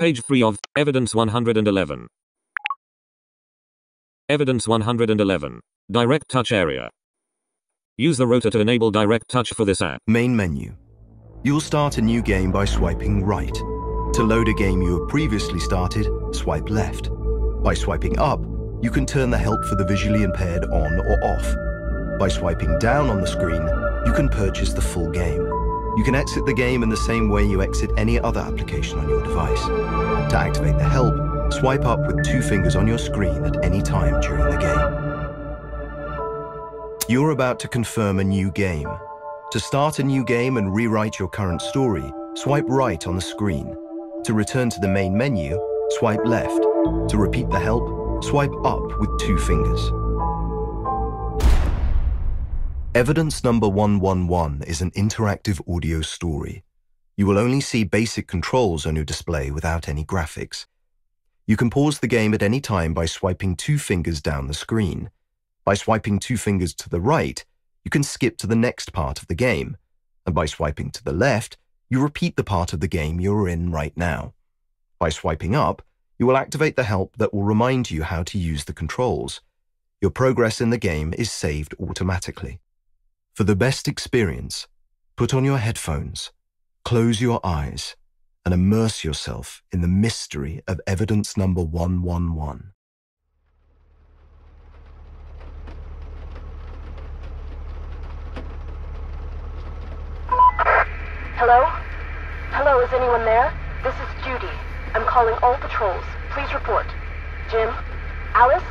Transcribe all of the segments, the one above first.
Page 3 of Evidence 111. Evidence 111. Direct touch area. Use the rotor to enable direct touch for this app. Main menu. You'll start a new game by swiping right. To load a game you have previously started, swipe left. By swiping up, you can turn the help for the visually impaired on or off. By swiping down on the screen, you can purchase the full game. You can exit the game in the same way you exit any other application on your device. To activate the help, swipe up with two fingers on your screen at any time during the game. You're about to confirm a new game. To start a new game and rewrite your current story, swipe right on the screen. To return to the main menu, swipe left. To repeat the help, swipe up with two fingers. Evidence number 111 is an interactive audio story. You will only see basic controls on your display without any graphics. You can pause the game at any time by swiping two fingers down the screen. By swiping two fingers to the right, you can skip to the next part of the game. And by swiping to the left, you repeat the part of the game you're in right now. By swiping up, you will activate the help that will remind you how to use the controls. Your progress in the game is saved automatically. For the best experience, put on your headphones, close your eyes, and immerse yourself in the mystery of evidence number 111. Hello? Hello, is anyone there? This is Judy. I'm calling all patrols. Please report. Jim? Alice?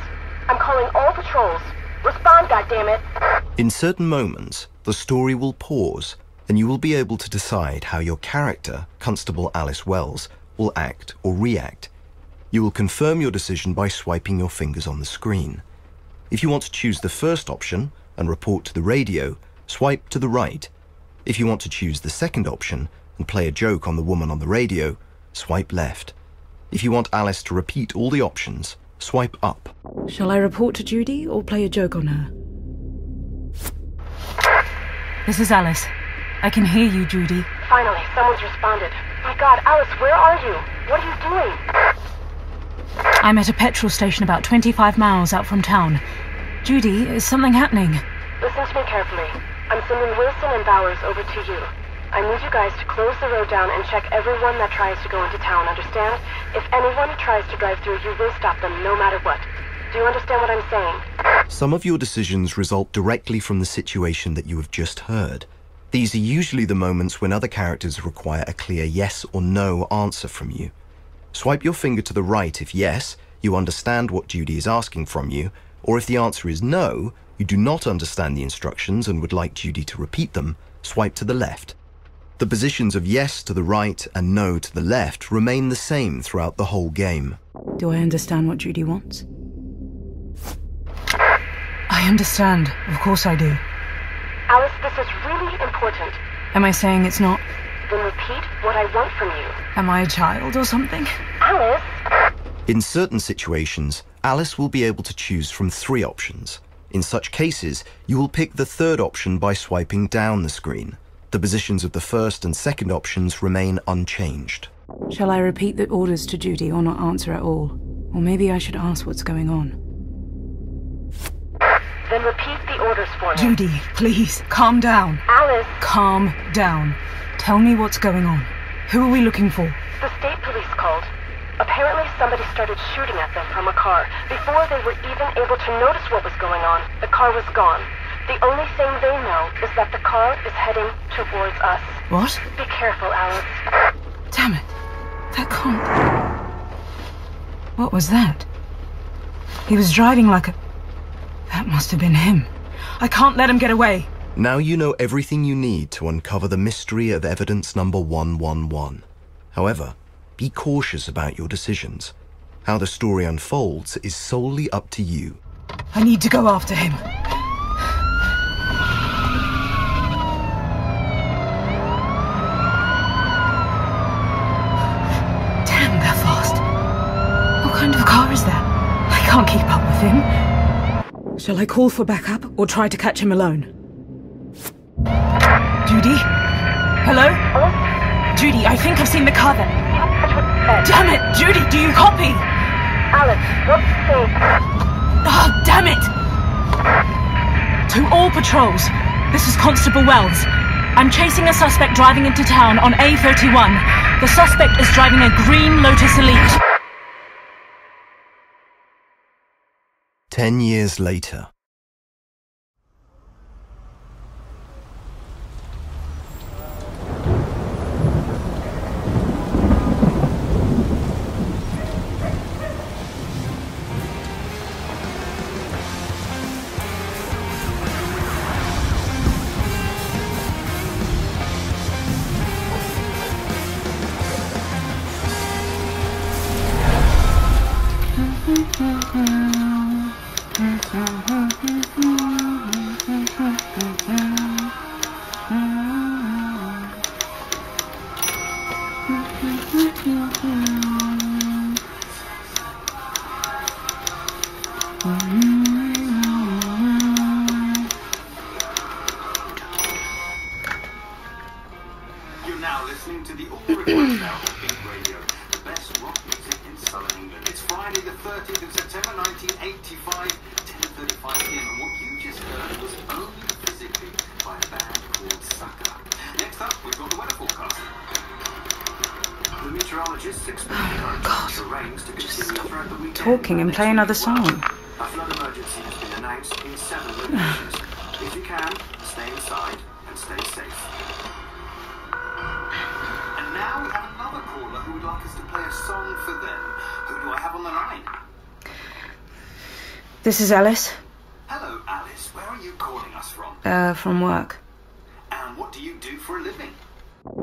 I'm calling all patrols. Respond, goddammit! In certain moments, the story will pause, and you will be able to decide how your character, Constable Alice Wells, will act or react. You will confirm your decision by swiping your fingers on the screen. If you want to choose the first option and report to the radio, swipe to the right. If you want to choose the second option and play a joke on the woman on the radio, swipe left. If you want Alice to repeat all the options, swipe up. Shall I report to Judy or play a joke on her? This is Alice. I can hear you, Judy. Finally, someone's responded. My god, Alice, where are you? What are you doing? I'm at a petrol station about 25 miles out from town. Judy, is something happening? Listen to me carefully. I'm sending Wilson and Bowers over to you. I need you guys to close the road down and check everyone that tries to go into town, understand? If anyone tries to drive through, you will stop them no matter what. Do you understand what I'm saying? Some of your decisions result directly from the situation that you have just heard. These are usually the moments when other characters require a clear yes or no answer from you. Swipe your finger to the right if yes, you understand what Judy is asking from you, or if the answer is no, you do not understand the instructions and would like Judy to repeat them, swipe to the left. The positions of yes to the right and no to the left remain the same throughout the whole game. Do I understand what Judy wants? I understand. Of course I do. Alice, this is really important. Am I saying it's not? Then repeat what I want from you. Am I a child or something? Alice? In certain situations, Alice will be able to choose from three options. In such cases, you will pick the third option by swiping down the screen. The positions of the first and second options remain unchanged. Shall I repeat the orders to Judy or not answer at all? Or maybe I should ask what's going on. Then repeat the orders for me. Judy, please, calm down. Alice, Calm down. Tell me what's going on. Who are we looking for? the state police called. Apparently somebody started shooting at them from a car. Before they were even able to notice what was going on, the car was gone. The only thing they know is that the car is heading towards us. What? Be careful, Alice. Damn it. That can't. What was that? He was driving like a. That must have been him. I can't let him get away. Now you know everything you need to uncover the mystery of evidence number 111. However, be cautious about your decisions. How the story unfolds is solely up to you. I need to go after him. Damn, they're fast. What kind of car is that? I can't keep up with him. Shall I call for backup or try to catch him alone? Judy? Hello? Alice? Judy, I think I've seen the car there. That's what Ed. Damn it! Judy, do you copy? Alex, what's the... Oh, damn it! To all patrols, this is Constable Wells. I'm chasing a suspect driving into town on A31. The suspect is driving a green Lotus Elite. Ten years later. Play another song. A flood emergency has been announced in seven locations. if you can, stay inside and stay safe. And now we have another caller who would like us to play a song for them. Who do I have on the line? This is Alice, Hello, Alice. Where are you calling us from? uh, from work. And what do you do for a living?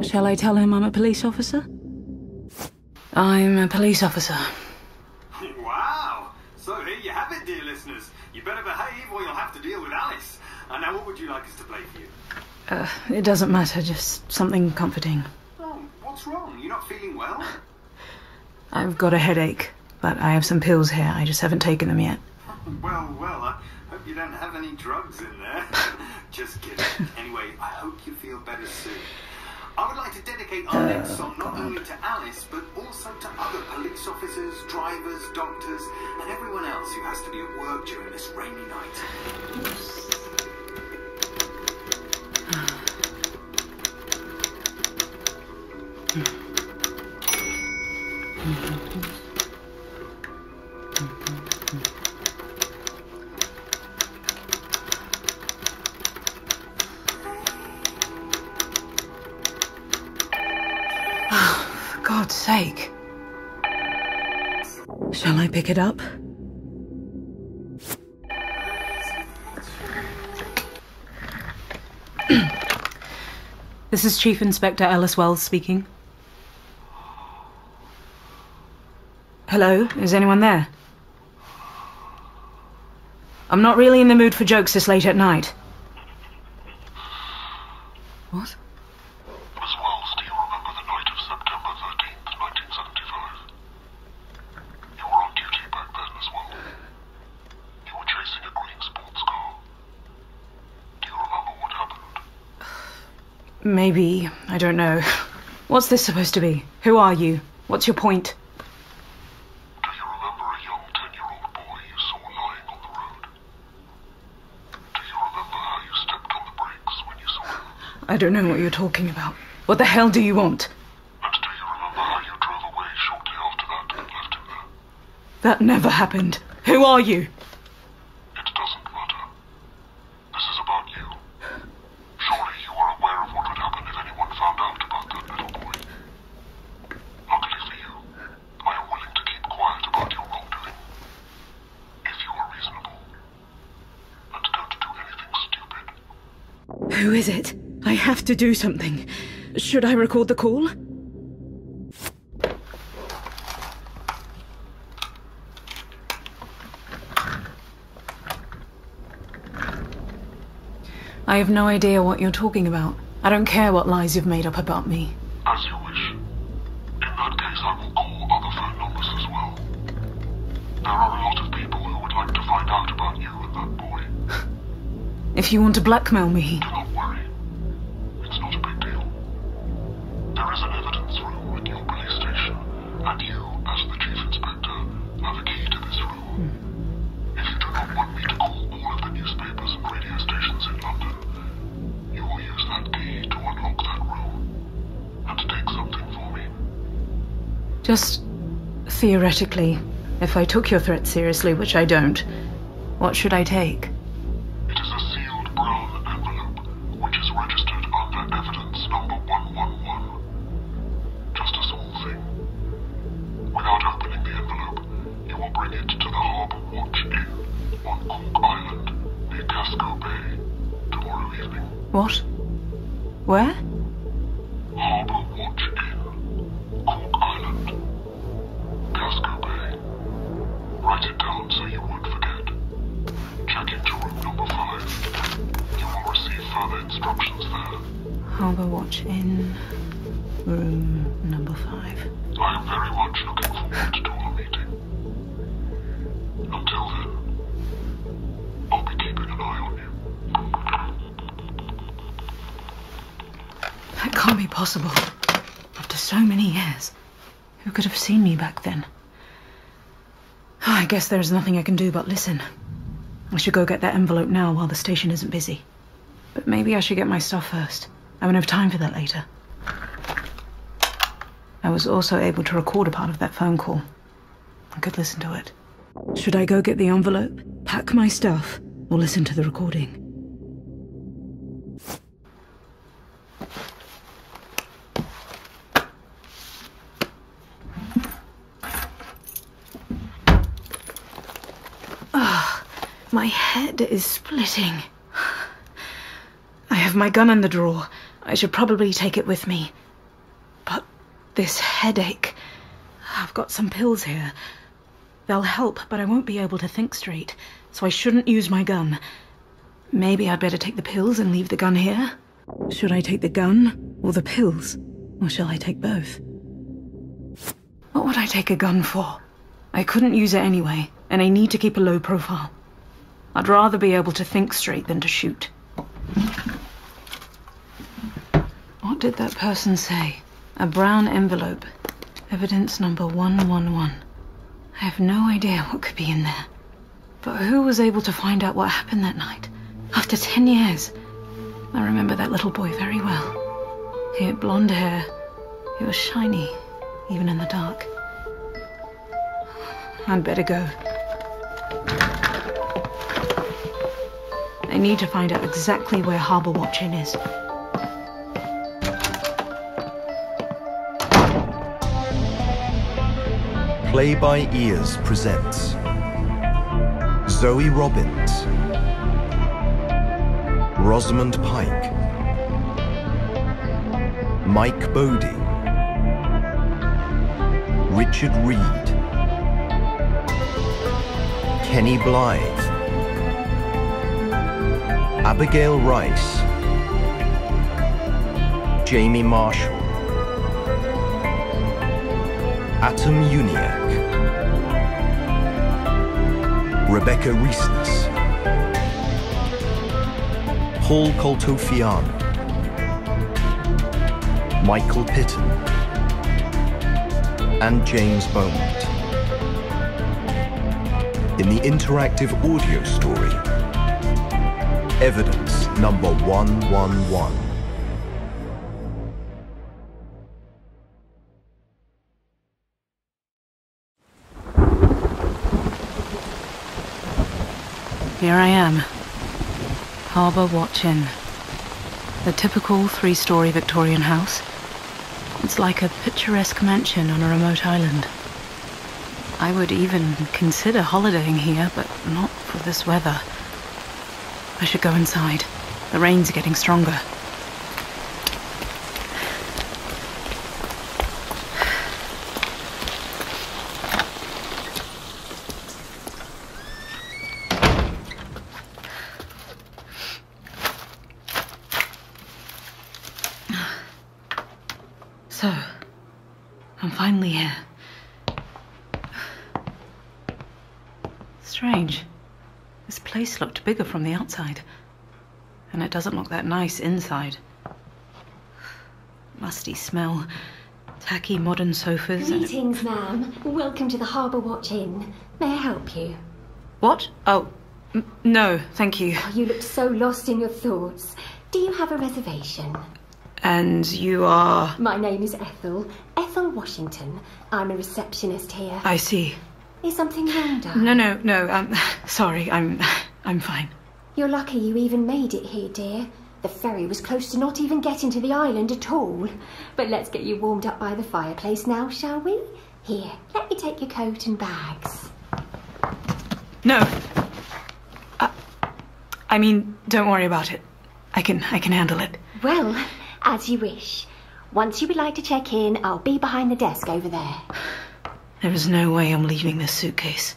Shall I tell him I'm a police officer? I'm a police officer. Wow! So here you have it, dear listeners. You better behave or you'll have to deal with Alice. And now what would you like us to play for you? Uh, it doesn't matter, just something comforting. Oh, what's wrong? You're not feeling well? I've got a headache, but I have some pills here. I just haven't taken them yet. Well, well, I hope you don't have any drugs in there. Just kidding. Anyway, I hope you feel better soon. I would like to dedicate our next song not only to Alice, but also to other police officers, drivers, doctors, and everyone else who has to be at work during this rainy night. Oh, for God's sake. Shall I pick it up? This is Chief Inspector Alice Wells speaking. Hello, is anyone there? I'm not really in the mood for jokes this late at night. What? Miss Wells, do you remember the night of September 13th, 1975? You were on duty back then as well. You were chasing a green sports car. Do you remember what happened? Maybe. I don't know. What's this supposed to be? Who are you? What's your point? Do you remember a young 10-year-old boy you saw lying on the road? Do you remember how you stepped on the brakes? I don't know what you're talking about. What the hell do you want? And do you remember how you drove away shortly after that and left him there? That never happened. Who are you? It doesn't matter. This is about you. Surely you were aware of what would happen if anyone found out about that little boy. Luckily for you, I am willing to keep quiet about your wrongdoing. If you are reasonable. And don't do anything stupid. Who is it? I have to do something. Should I record the call? I have no idea what you're talking about. I don't care what lies you've made up about me. As you wish. In that case, I will call other phone numbers as well. There are a lot of people who would like to find out about you and that boy. If you want to blackmail me, Just theoretically, if I took your threat seriously, which I don't, what should I take? I guess there's nothing I can do but listen. I should go get that envelope now while the station isn't busy. But maybe I should get my stuff first. I won't have time for that later. I was also able to record a part of that phone call. I could listen to it. Should I go get the envelope, pack my stuff, or listen to the recording? Ah, my head is splitting. I have my gun in the drawer. I should probably take it with me. But this headache. I've got some pills here. They'll help, but I won't be able to think straight, so I shouldn't use my gun. Maybe I'd better take the pills and leave the gun here? Should I take the gun or the pills? Or shall I take both? What would I take a gun for? I couldn't use it anyway, and I need to keep a low profile. I'd rather be able to think straight than to shoot. What did that person say? A brown envelope. Evidence number 111. I have no idea what could be in there. But who was able to find out what happened that night? After ten years. I remember that little boy very well. He had blonde hair. He was shiny, even in the dark. I'd better go. I need to find out exactly where Harbour Watch Inn is. Play by Ears presents Zoë Robins, Rosamund Pike, Mike Bodie, Richard Reed, Kenny Blythe, Abigail Rice, Jamie Marshall, Atom Uniac, Rebecca Reesness, Paul Coltofiano, Michael Pitton, and James Beaumont. In the interactive audio story, Evidence number 111. Here I am. Harbour Watch Inn. The typical three story Victorian house. It's like a picturesque mansion on a remote island. I would even consider holidaying here, but not for this weather. I should go inside. The rain's are getting stronger. So, I'm finally here. Strange. This place looked bigger from the outside. And it doesn't look that nice inside. Musty smell. tacky modern sofas. Greetings, ma'am. Welcome to the Harbour Watch Inn. May I help you? What? Oh, no, thank you. You looked so lost in your thoughts. Do you have a reservation? And you are. My name is Ethel. Ethel Washington. I'm a receptionist here. I see. Is something wrong, darling? No, no, no. Um, sorry, I'm, I'm fine. You're lucky you even made it here, dear. The ferry was close to not even getting to the island at all. But let's get you warmed up by the fireplace now, shall we? Here, let me take your coat and bags. No. Uh, I mean, don't worry about it. I can, I can handle it. Well, as you wish. Once you would like to check in, I'll be behind the desk over there. There is no way I'm leaving this suitcase.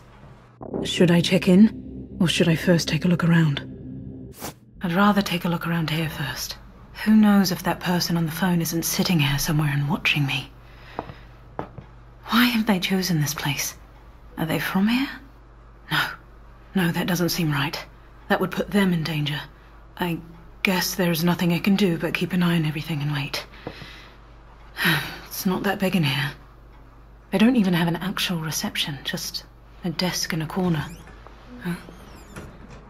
Should I check in, or should I first take a look around? I'd rather take a look around here first. Who knows if that person on the phone isn't sitting here somewhere and watching me? Why have they chosen this place? Are they from here? No. No, that doesn't seem right. That would put them in danger. I guess there's nothing I can do but keep an eye on everything and wait. It's not that big in here. They don't even have an actual reception, just a desk in a corner. Huh?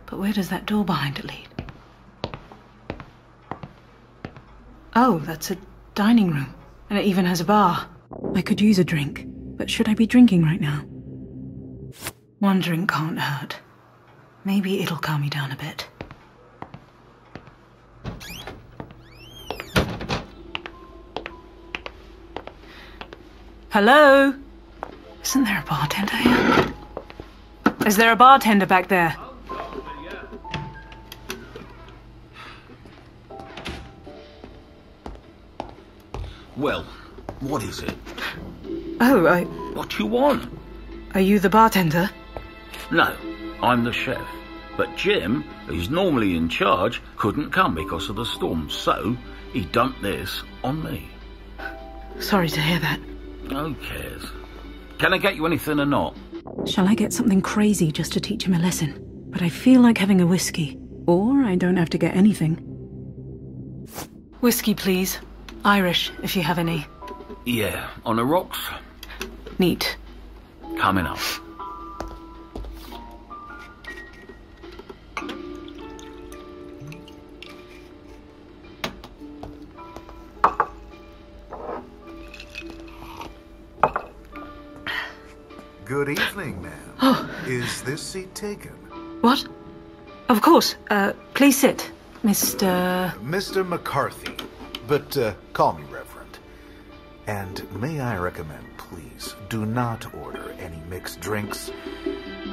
But where does that door behind it lead? Oh, that's a dining room. And it even has a bar. I could use a drink, but should I be drinking right now? One drink can't hurt. Maybe it'll calm me down a bit. Hello? Isn't there a bartender here? Is there a bartender back there? Well, what is it? Oh, I, What you want? are you the bartender? No, I'm the chef. But Jim, who's normally in charge, couldn't come because of the storm, so he dumped this on me. Sorry to hear that. Who cares? Can I get you anything or not? Shall I get something crazy just to teach him a lesson? But I feel like having a whiskey. Or I don't have to get anything. Whiskey, please. Irish, if you have any. Yeah, on the rocks? Neat. Coming up. Good evening, ma'am. Is this seat taken? What? Of course. Uh, please sit, Mr. Mr. McCarthy. But uh, call me Reverend. And may I recommend, please, do not order any mixed drinks.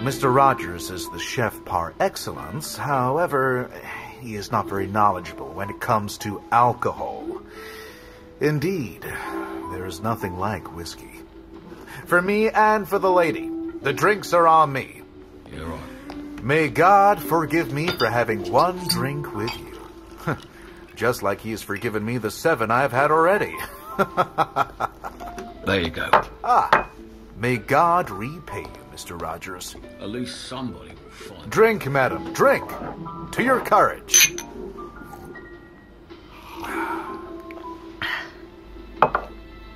Mr. Rogers is the chef par excellence. However, he is not very knowledgeable when it comes to alcohol. Indeed, there is nothing like whiskey. For me and for the lady, the drinks are on me. You're right. May God forgive me for having one drink with you. Just like he has forgiven me the seven I've had already. There you go. Ah, may God repay you, Mr. Rogers. At least somebody will find. Drink, madam, drink. To your courage.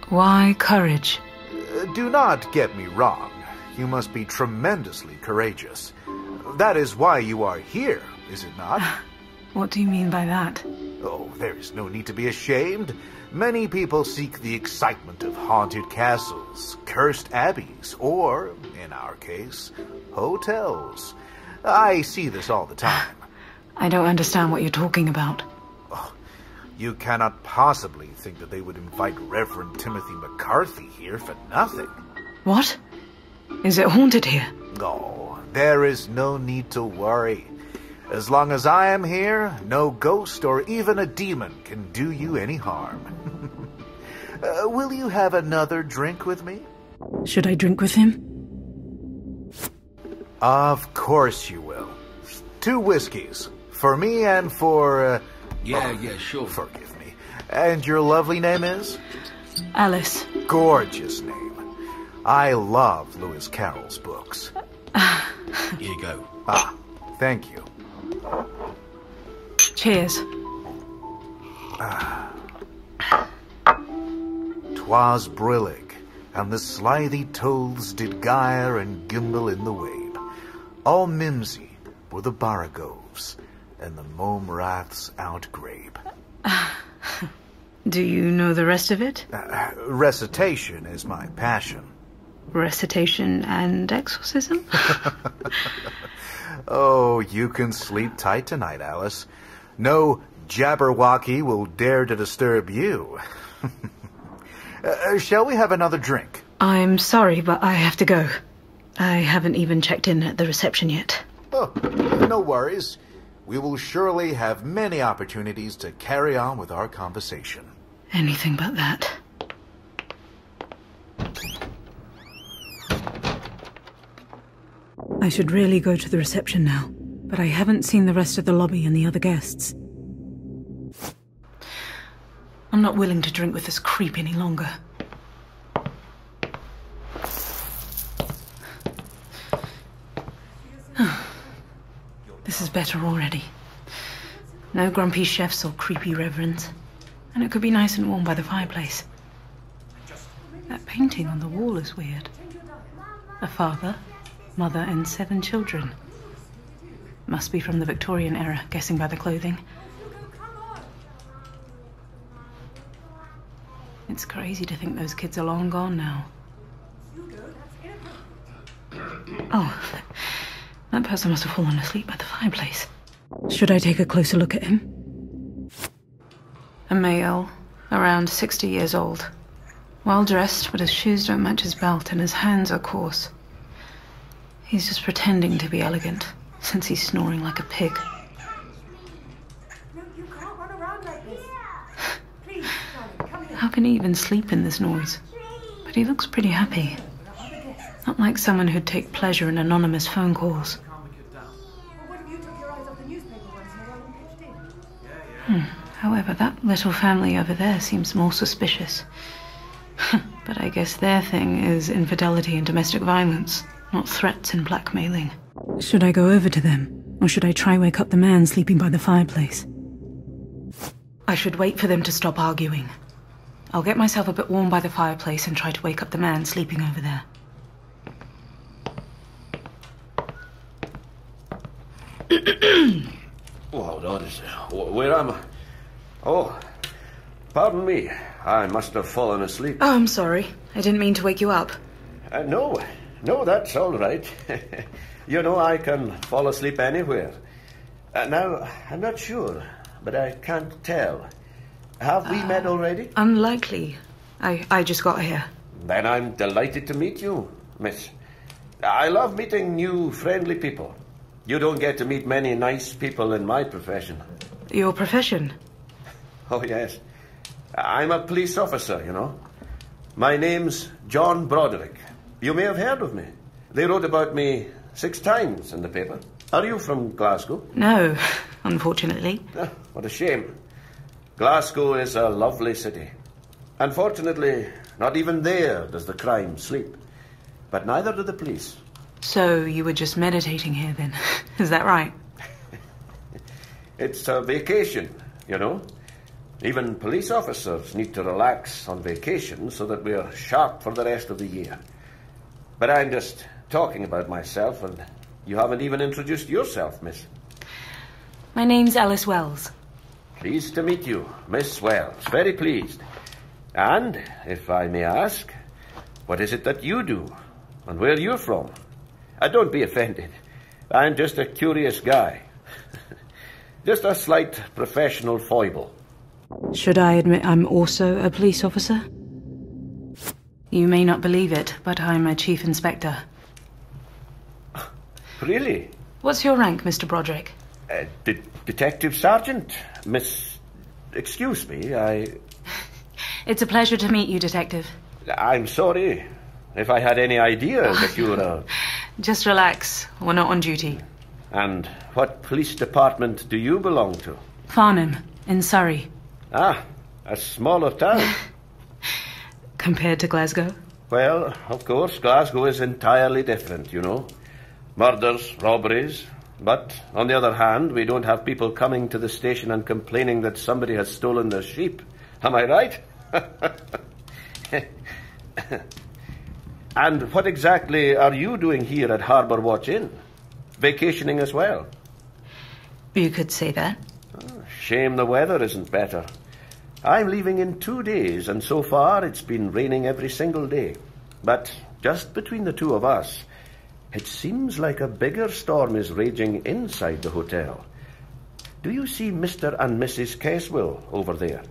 Why courage? Uh, Do not get me wrong. You must be tremendously courageous. That is why you are here, is it not? What do you mean by that? Oh, there is no need to be ashamed. Many people seek the excitement of haunted castles, cursed abbeys, or, in our case, hotels. I see this all the time. I don't understand what you're talking about. Oh, you cannot possibly think that they would invite Reverend Timothy McCarthy here for nothing. What? Is it haunted here? No, there is no need to worry. As long as I am here, no ghost or even a demon can do you any harm. uh, will you have another drink with me? Should I drink with him? Of course you will. Two whiskeys. For me and for. Uh, Yeah, yeah, sure. forgive me. And your lovely name is? Alice. Gorgeous name. I love Lewis Carroll's books. Here you go. Ah, thank you. Cheers. 'twas brillig, and the slithy toves did gyre and gimble in the wabe. All mimsy were the borogoves, and the mome raths outgrabe. Do you know the rest of it? Uh, recitation is my passion. Recitation and exorcism? Oh, you can sleep tight tonight, Alice. No Jabberwocky will dare to disturb you. uh, shall we have another drink? I'm sorry, but I have to go. I haven't even checked in at the reception yet. Oh, no worries. We will surely have many opportunities to carry on with our conversation. Anything but that. I should really go to the reception now, but I haven't seen the rest of the lobby and the other guests. I'm not willing to drink with this creep any longer. this is better already. No grumpy chefs or creepy reverends. And it could be nice and warm by the fireplace. That painting on the wall is weird. A father, mother, and seven children. Must be from the Victorian era, guessing by the clothing. It's crazy to think those kids are long gone now. Oh, that person must have fallen asleep by the fireplace. Should I take a closer look at him? A male, around 60 years old. Well dressed, but his shoes don't match his belt and his hands are coarse. He's just pretending to be elegant, since he's snoring like a pig. How can he even sleep in this noise? But he looks pretty happy. Not like someone who'd take pleasure in anonymous phone calls. Hmm. However, that little family over there seems more suspicious. but I guess their thing is infidelity and domestic violence, not threats and blackmailing. Should I go over to them? Or should I try wake up the man sleeping by the fireplace? I should wait for them to stop arguing. I'll get myself a bit warm by the fireplace and try to wake up the man sleeping over there. Oh, hold on. Where am I? Oh, pardon me. I must have fallen asleep. Oh, I'm sorry. I didn't mean to wake you up. Uh, no, no, that's all right. you know, I can fall asleep anywhere. Uh, now, I'm not sure, but I can't tell. Have we uh, met already? Unlikely. I, I just got here. Then I'm delighted to meet you, miss. I love meeting new, friendly people. You don't get to meet many nice people in my profession. Your profession? Oh, yes. I'm a police officer, you know. My name's John Broderick. You may have heard of me. They wrote about me six times in the paper. Are you from Glasgow? No, unfortunately. Oh, what a shame. Glasgow is a lovely city. Unfortunately, not even there does the crime sleep. But neither do the police. So you were just meditating here then? Is that right? it's a vacation, you know. Even police officers need to relax on vacation so that we're sharp for the rest of the year. But I'm just talking about myself, and you haven't even introduced yourself, miss. My name's Alice Wells. Pleased to meet you, Miss Wells. Very pleased. And, if I may ask, what is it that you do, and where are you're from? Uh, don't be offended. I'm just a curious guy. just a slight professional foible. Should I admit I'm also a police officer? You may not believe it, but I'm a chief inspector. Really? What's your rank, Mr. Broderick? Uh, de Detective Sergeant, Miss. Excuse me, I. it's a pleasure to meet you, Detective. I'm sorry. If I had any idea that you were a. Just relax. We're not on duty. And what police department do you belong to? Farnham, in Surrey. Ah, a smaller town. Compared to Glasgow? Well, of course, Glasgow is entirely different, you know. Murders, robberies. But, on the other hand, we don't have people coming to the station and complaining that somebody has stolen their sheep. Am I right? and what exactly are you doing here at Harbour Watch Inn? Vacationing as well? You could say that. Oh, shame the weather isn't better. I'm leaving in two days, and so far it's been raining every single day. But just between the two of us, it seems like a bigger storm is raging inside the hotel. Do you see Mr. and Mrs. Caswell over there?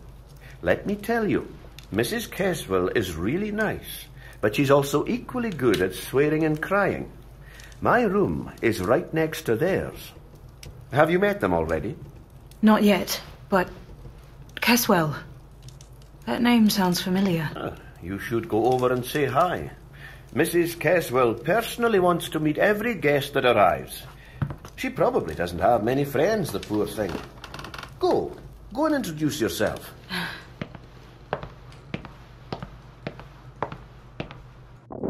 Let me tell you, Mrs. Caswell is really nice, but she's also equally good at swearing and crying. My room is right next to theirs. Have you met them already? Not yet, but. Caswell. That name sounds familiar. Ah, you should go over and say hi. Mrs. Caswell personally wants to meet every guest that arrives. She probably doesn't have many friends, the poor thing. Go. Go and introduce yourself.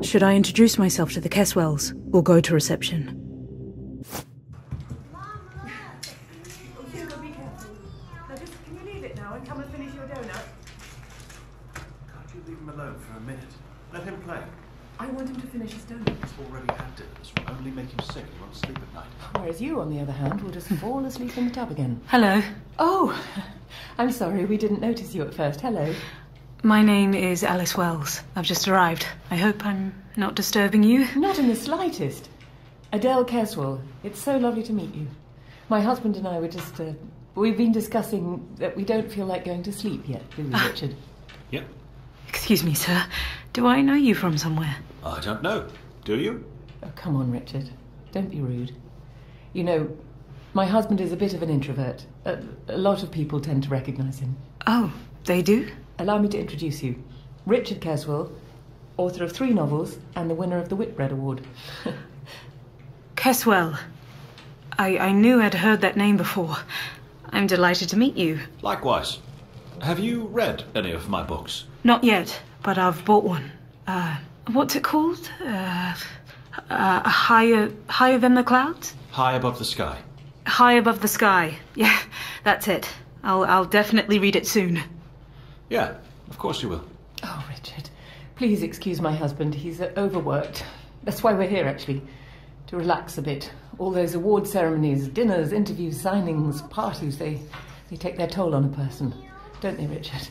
Should I introduce myself to the Caswells or go to reception? Can you leave it now and come and finish your donut? Can't you leave him alone for a minute? Let him play. I want him finish his donut. He's already had dinner. This will only make him sick. He won't sleep at night. Whereas you, on the other hand, will just fall asleep in the tub again. Hello. Oh, I'm sorry, we didn't notice you at first. Hello. My name is Alice Wells. I've just arrived. I hope I'm not disturbing you. Not in the slightest. Adele Caswell, it's so lovely to meet you. My husband and I were just. Uh, we've been discussing that we don't feel like going to sleep yet, do we, Richard? Yep. Excuse me, sir. Do I know you from somewhere? I don't know. Do you? Oh, come on, Richard. Don't be rude. You know, my husband is a bit of an introvert. A, a lot of people tend to recognize him. Oh, they do? Allow me to introduce you. Richard Caswell, author of three novels and the winner of the Whitbread Award. Caswell. I, I knew I'd heard that name before. I'm delighted to meet you. Likewise. Have you read any of my books? Not yet, but I've bought one. Uh, what's it called? Uh, uh, higher, higher than the clouds? High Above the Sky. High above the sky. Yeah, that's it. I'll, I'll definitely read it soon. Yeah, of course you will. Oh, Richard. Please excuse my husband. He's uh, overworked. That's why we're here, actually. To relax a bit. All those award ceremonies, dinners, interviews, signings, parties, they, they take their toll on a person. Don't they, Richard?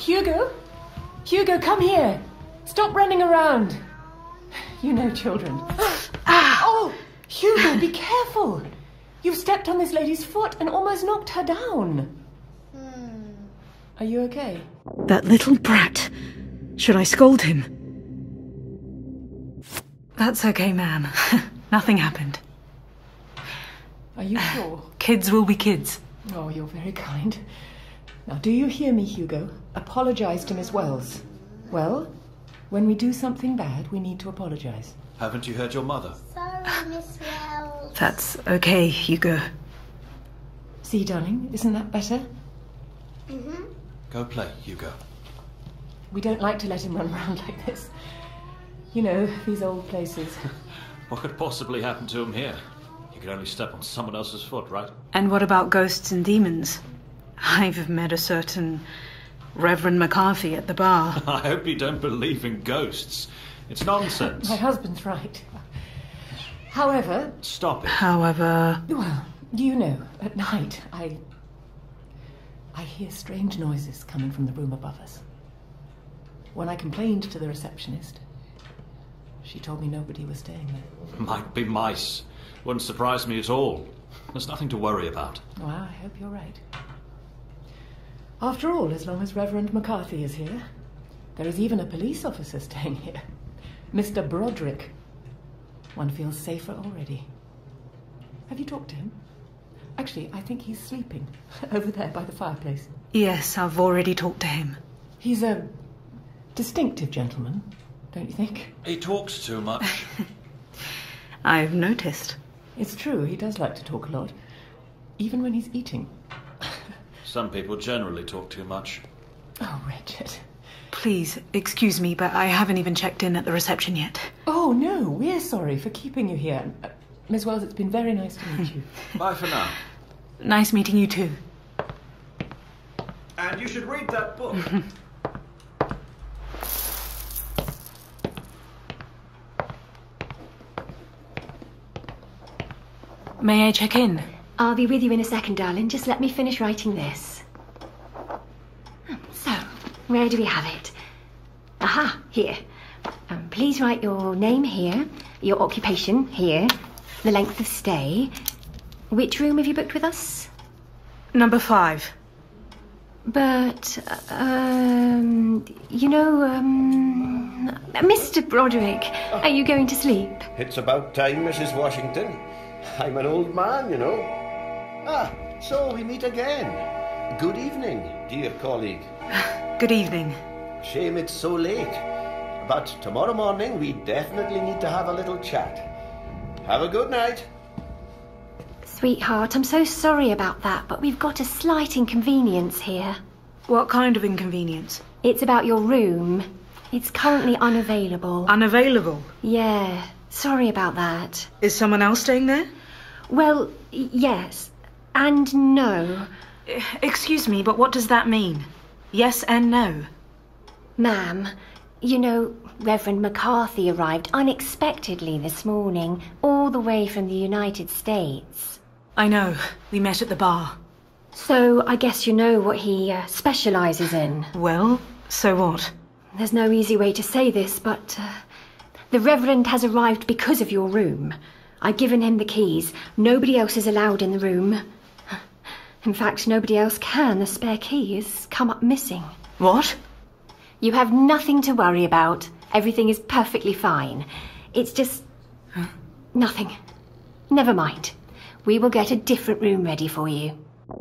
Hugo? Hugo, come here! Stop running around! You know children. ah! Oh! Hugo, be careful! You've stepped on this lady's foot and almost knocked her down. Are you okay? That little brat. Should I scold him? That's okay, ma'am. Nothing happened. Are you sure? Kids will be kids. Oh, you're very kind. Now, do you hear me, Hugo? Apologize to Miss Wells. Well, when we do something bad, we need to apologize. Haven't you heard your mother? Sorry, Miss Wells. That's okay, Hugo. See, darling, isn't that better? Mm-hmm. Go play, Hugo. We don't like to let him run around like this. You know, these old places. What could possibly happen to him here? He could only step on someone else's foot, right? And what about ghosts and demons? I've met a certain Reverend McCarthy at the bar. I hope you don't believe in ghosts. It's nonsense. My husband's right. However, Stop it. However, well, you know, at night I I hear strange noises coming from the room above us. When I complained to the receptionist, she told me nobody was staying there. Might be mice. Wouldn't surprise me at all. There's nothing to worry about. Well, I hope you're right. After all, as long as Reverend McCarthy is here, there is even a police officer staying here. Mr. Broderick. One feels safer already. Have you talked to him? Actually, I think he's sleeping over there by the fireplace. yes, I've already talked to him. He's a distinctive gentleman, don't you think? He talks too much. I've noticed. It's true, he does like to talk a lot, even when he's eating. Some people generally talk too much. Oh, Richard. Please, excuse me, but I haven't even checked in at the reception yet. Oh, no, we're sorry for keeping you here. Uh, Miss Wells, it's been very nice to meet you. Bye for now. Nice meeting you, too. And you should read that book. May I check in? I'll be with you in a second, darling. Just let me finish writing this. So, where do we have it? Aha, here. Um, please write your name here, your occupation here, the length of stay. Which room have you booked with us? Number five. But, um, you know, um, Mr. Broderick, are you going to sleep? It's about time, Mrs. Washington. I'm an old man, you know. Ah, so we meet again. Good evening, dear colleague. Good evening. Shame it's so late. But tomorrow morning we definitely need to have a little chat. Have a good night. Sweetheart, I'm so sorry about that, but we've got a slight inconvenience here. What kind of inconvenience? It's about your room. It's currently unavailable. Unavailable? Yeah, sorry about that. Is someone else staying there? Well, yes. And no. Excuse me, but what does that mean? Yes and no. Ma'am, you know, Reverend McCarthy arrived unexpectedly this morning, all the way from the United States. I know. We met at the bar. So I guess you know what he uh, specializes in. Well, so what? There's no easy way to say this, but uh, the Reverend has arrived because of your room. I've given him the keys. Nobody else is allowed in the room. In fact, nobody else can. The spare key has come up missing. What? You have nothing to worry about. Everything is perfectly fine. It's just. Nothing. Never mind. We will get a different room ready for you.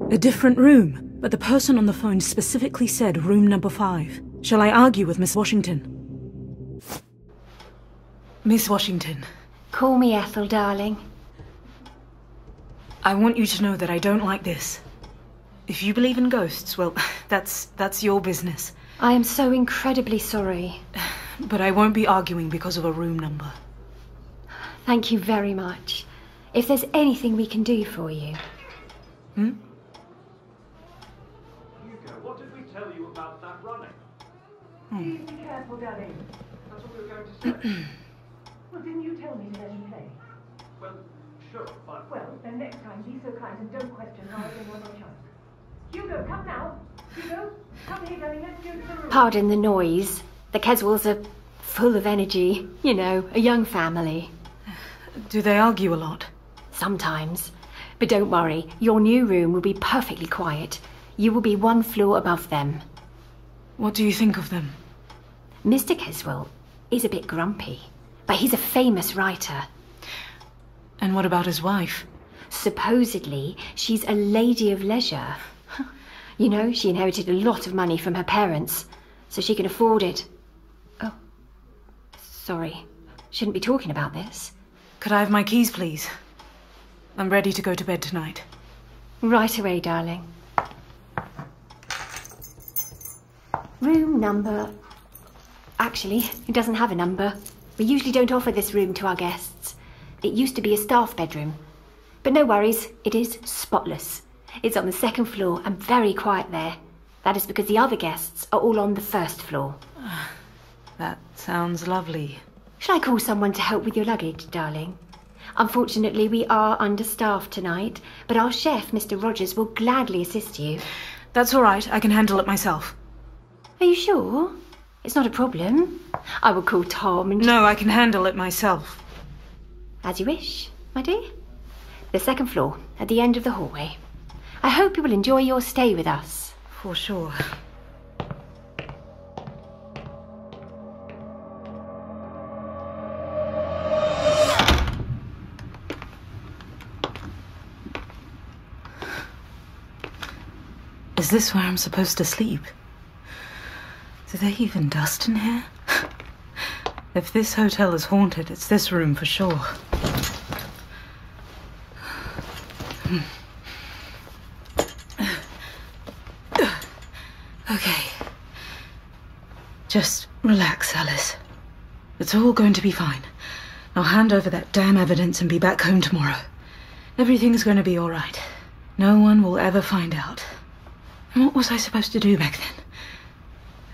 A different room, but the person on the phone specifically said room number five. Shall I argue with Miss Washington? Miss Washington, Call me Ethel, darling. I want you to know that I don't like this. If you believe in ghosts, well, that's that's your business. I am so incredibly sorry. But I won't be arguing because of a room number. Thank you very much. If there's anything we can do for you. Hmm? Hugo, what did we tell you about that running? Please be careful, darling. That's what we were going to say. Well, didn't you tell me to let you play? well, sure, but... Well, then next time be so kind and don't question how I bring one more chance. Hugo, come now. Hugo, come here, darling. Let's go to the room. Pardon the noise. The Keswells are full of energy. You know, a young family. Do they argue a lot? Sometimes. But don't worry, your new room will be perfectly quiet. You will be one floor above them. What do you think of them? Mr. Keswell is a bit grumpy, but he's a famous writer. And what about his wife? Supposedly, she's a lady of leisure. You know, she inherited a lot of money from her parents, so she can afford it. Oh, sorry. Shouldn't be talking about this. Could I have my keys, please? I'm ready to go to bed tonight. Right away, darling. Room number. Actually, it doesn't have a number. We usually don't offer this room to our guests. It used to be a staff bedroom. But no worries, it is spotless. It's on the second floor and very quiet there. That is because the other guests are all on the first floor. That sounds lovely. Shall I call someone to help with your luggage, darling? Unfortunately, we are understaffed tonight, but our chef, Mr. Rogers, will gladly assist you. That's all right. I can handle it myself. Are you sure? It's not a problem. I will call Tom and. No, I can handle it myself. As you wish, my dear. The second floor, at the end of the hallway. I hope you will enjoy your stay with us. For sure. Is this where I'm supposed to sleep? Do they even dust in here? If this hotel is haunted, it's this room for sure. Hmm. Okay. Just relax, Alice. It's all going to be fine. I'll hand over that damn evidence and be back home tomorrow. Everything's going to be all right. No one will ever find out. And what was I supposed to do back then?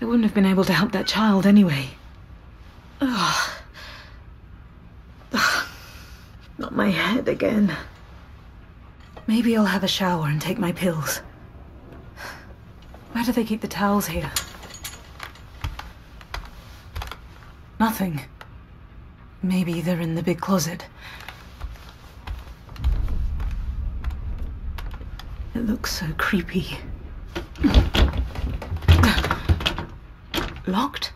I wouldn't have been able to help that child anyway. Ugh. Ugh. Not my head again. Maybe I'll have a shower and take my pills. Where do they keep the towels here? Nothing. Maybe they're in the big closet. It looks so creepy. Locked?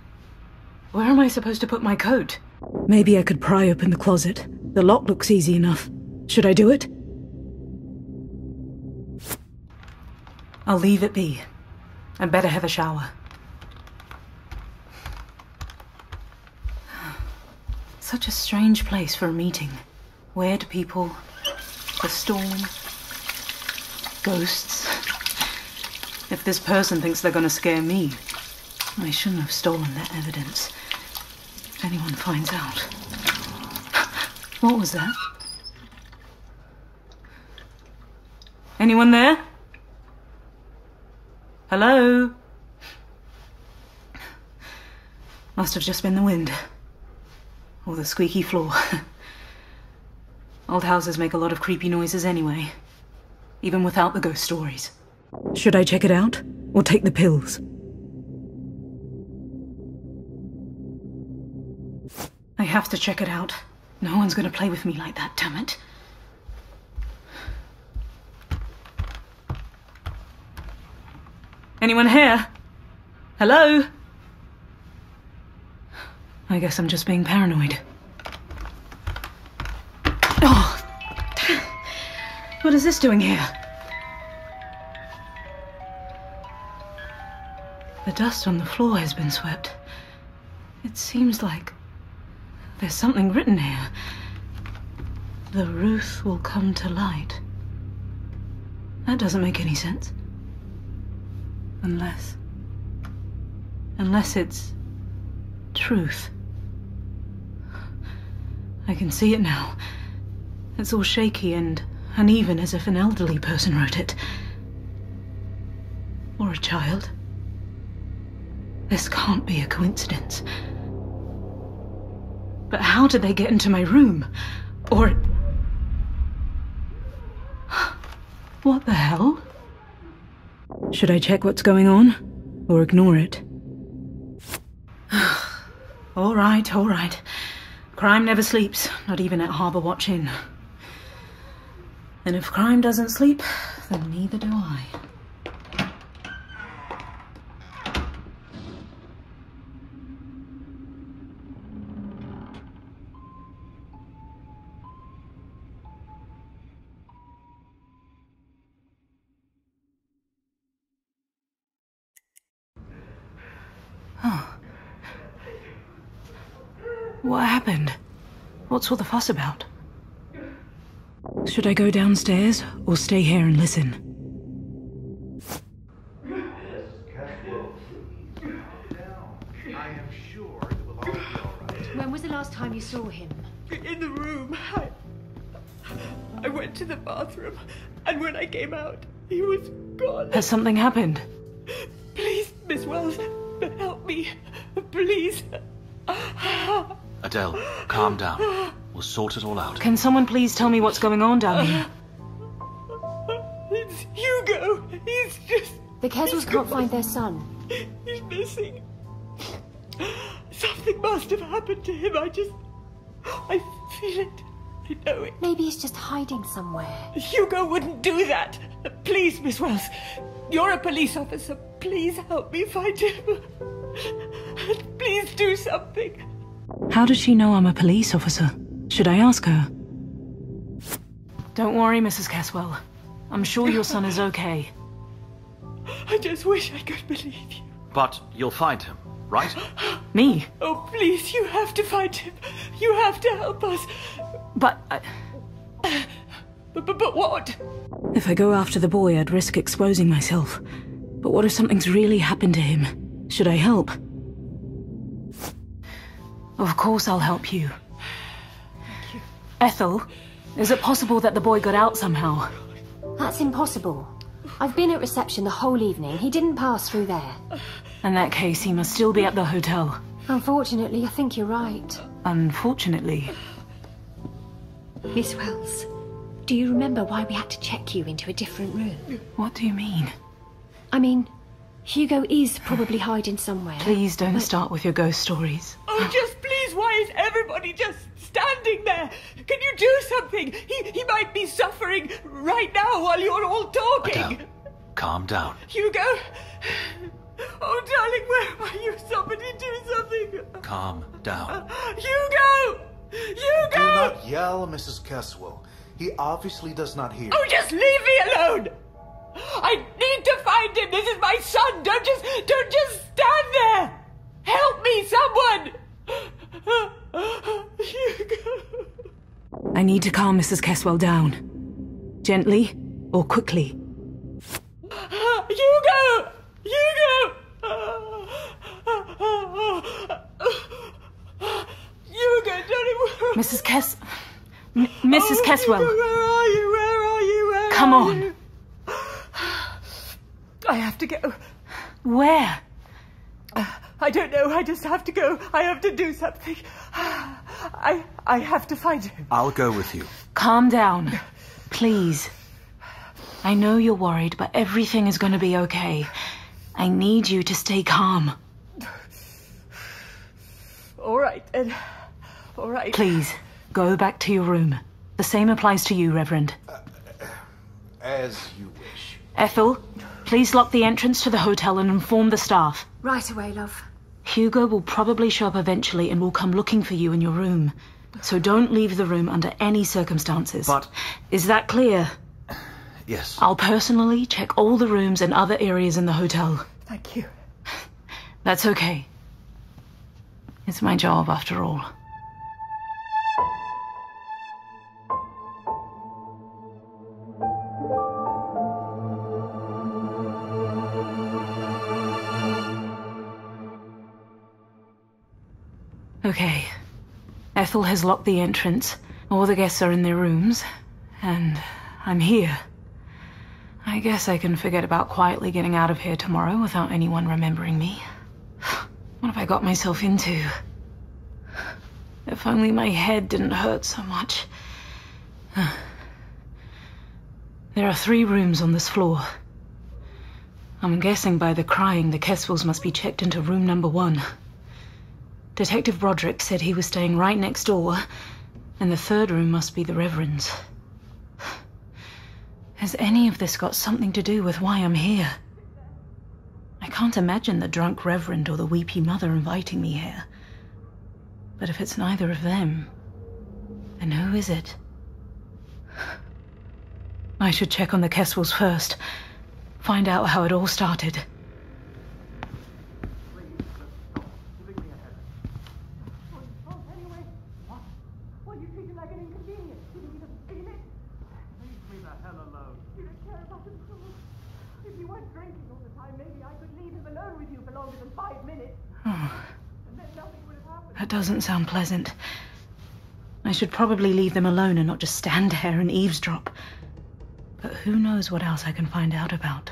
Where am I supposed to put my coat? Maybe I could pry open the closet. The lock looks easy enough. Should I do it? I'll leave it be. I'd better have a shower. Such a strange place for a meeting. Weird people, the storm, ghosts. If this person thinks they're gonna scare me, I shouldn't have stolen their evidence. If anyone finds out. What was that? Anyone there? Hello? Must have just been the wind. Or the squeaky floor. Old houses make a lot of creepy noises anyway. Even without the ghost stories. Should I check it out? Or take the pills? I have to check it out. No one's gonna play with me like that, damn it. Anyone here? Hello? I guess I'm just being paranoid. Oh! What is this doing here? The dust on the floor has been swept. It seems like there's something written here. The Ruth will come to light. That doesn't make any sense. Unless. Unless it's. truth. I can see it now. It's all shaky and uneven as if an elderly person wrote it. Or a child. This can't be a coincidence. But how did they get into my room? Or. What the hell? Should I check what's going on? Or ignore it? all right, all right. Crime never sleeps, not even at Harbour Watch Inn. And if crime doesn't sleep, then neither do I. happened? What's all the fuss about? Should I go downstairs or stay here and listen? When was the last time you saw him? In the room. I, I went to the bathroom, and when I came out, he was gone. Has something happened? Please, Miss Wells, help me. Please. Adele, calm down. We'll sort it all out. Can someone please tell me what's going on down here? It's Hugo. He's just. The Keswells can't find their son. He's missing. Something must have happened to him. I just. I feel it. I know it. Maybe he's just hiding somewhere. Hugo wouldn't do that. Please, Miss Wells. You're a police officer. Please help me find him. Please do something. How does she know I'm a police officer? Should I ask her? Don't worry, Mrs. Caswell. I'm sure your son is okay. I just wish I could believe you. But you'll find him, right? Me? Oh, please, you have to find him. You have to help us. But. I... But, but, but what? If I go after the boy, I'd risk exposing myself. But what if something's really happened to him? Should I help? Of course I'll help you. Thank you. Ethel, is it possible that the boy got out somehow? That's impossible. I've been at reception the whole evening. He didn't pass through there. In that case, he must still be at the hotel. Unfortunately, I think you're right. Unfortunately. Miss Wells, Do you remember why we had to check you into a different room? What do you mean? I mean, Hugo is probably hiding somewhere. Please don't but- start with your ghost stories. Oh, just please, why is everybody just standing there? Can you do something? He, he might be suffering right now while you're all talking. Calm down. Hugo! Oh, darling, where are you? Somebody do something! Calm down. Hugo! Hugo! Do Hugo! not yell, Mrs. Caswell. He obviously does not hear. Oh, just leave me alone! I need to find him. This is my son. Don't just, don't just stand there. Help me, someone. Hugo. I need to calm Mrs. Keswell down. Gently or quickly. Hugo! Hugo! Hugo, don't Mrs. Kes. M- Mrs. Caswell. Oh, where are you? Where are you? Where Come are on. you? I have to go. Oh. Where? Uh, I don't know. I just have to go. I have to do something. I I have to find him. I'll go with you. Calm down. Please. I know you're worried, but everything is going to be okay. I need you to stay calm. All right, then. All right. Please, go back to your room. The same applies to you, Reverend. Uh, as you wish. Ethel, please lock the entrance to the hotel and inform the staff. Right away, love. Hugo will probably show up eventually and will come looking for you in your room. So don't leave the room under any circumstances. But- Is that clear? Yes. I'll personally check all the rooms and other areas in the hotel. Thank you. That's okay. It's my job, after all. Okay. Ethel has locked the entrance. All the guests are in their rooms. And I'm here. I guess I can forget about quietly getting out of here tomorrow without anyone remembering me. What have I got myself into? If only my head didn't hurt so much. There are three rooms on this floor. I'm guessing by the crying the Keswells must be checked into room number one. Detective Broderick said he was staying right next door, and the third room must be the Reverend's. Has any of this got something to do with why I'm here? I can't imagine the drunk Reverend or the weepy mother inviting me here. But if it's neither of them, then who is it? I should check on the Keswells first. Find out how it all started. Well, you treat him like an inconvenience. You didn't even feel it. Leave me the hell alone. You don't care about him at all. If you weren't drinking all the time, maybe I could leave him alone with you for longer than five minutes. Oh, And then nothing would have happened. That doesn't sound pleasant. I should probably leave them alone and not just stand there and eavesdrop. But who knows what else I can find out about?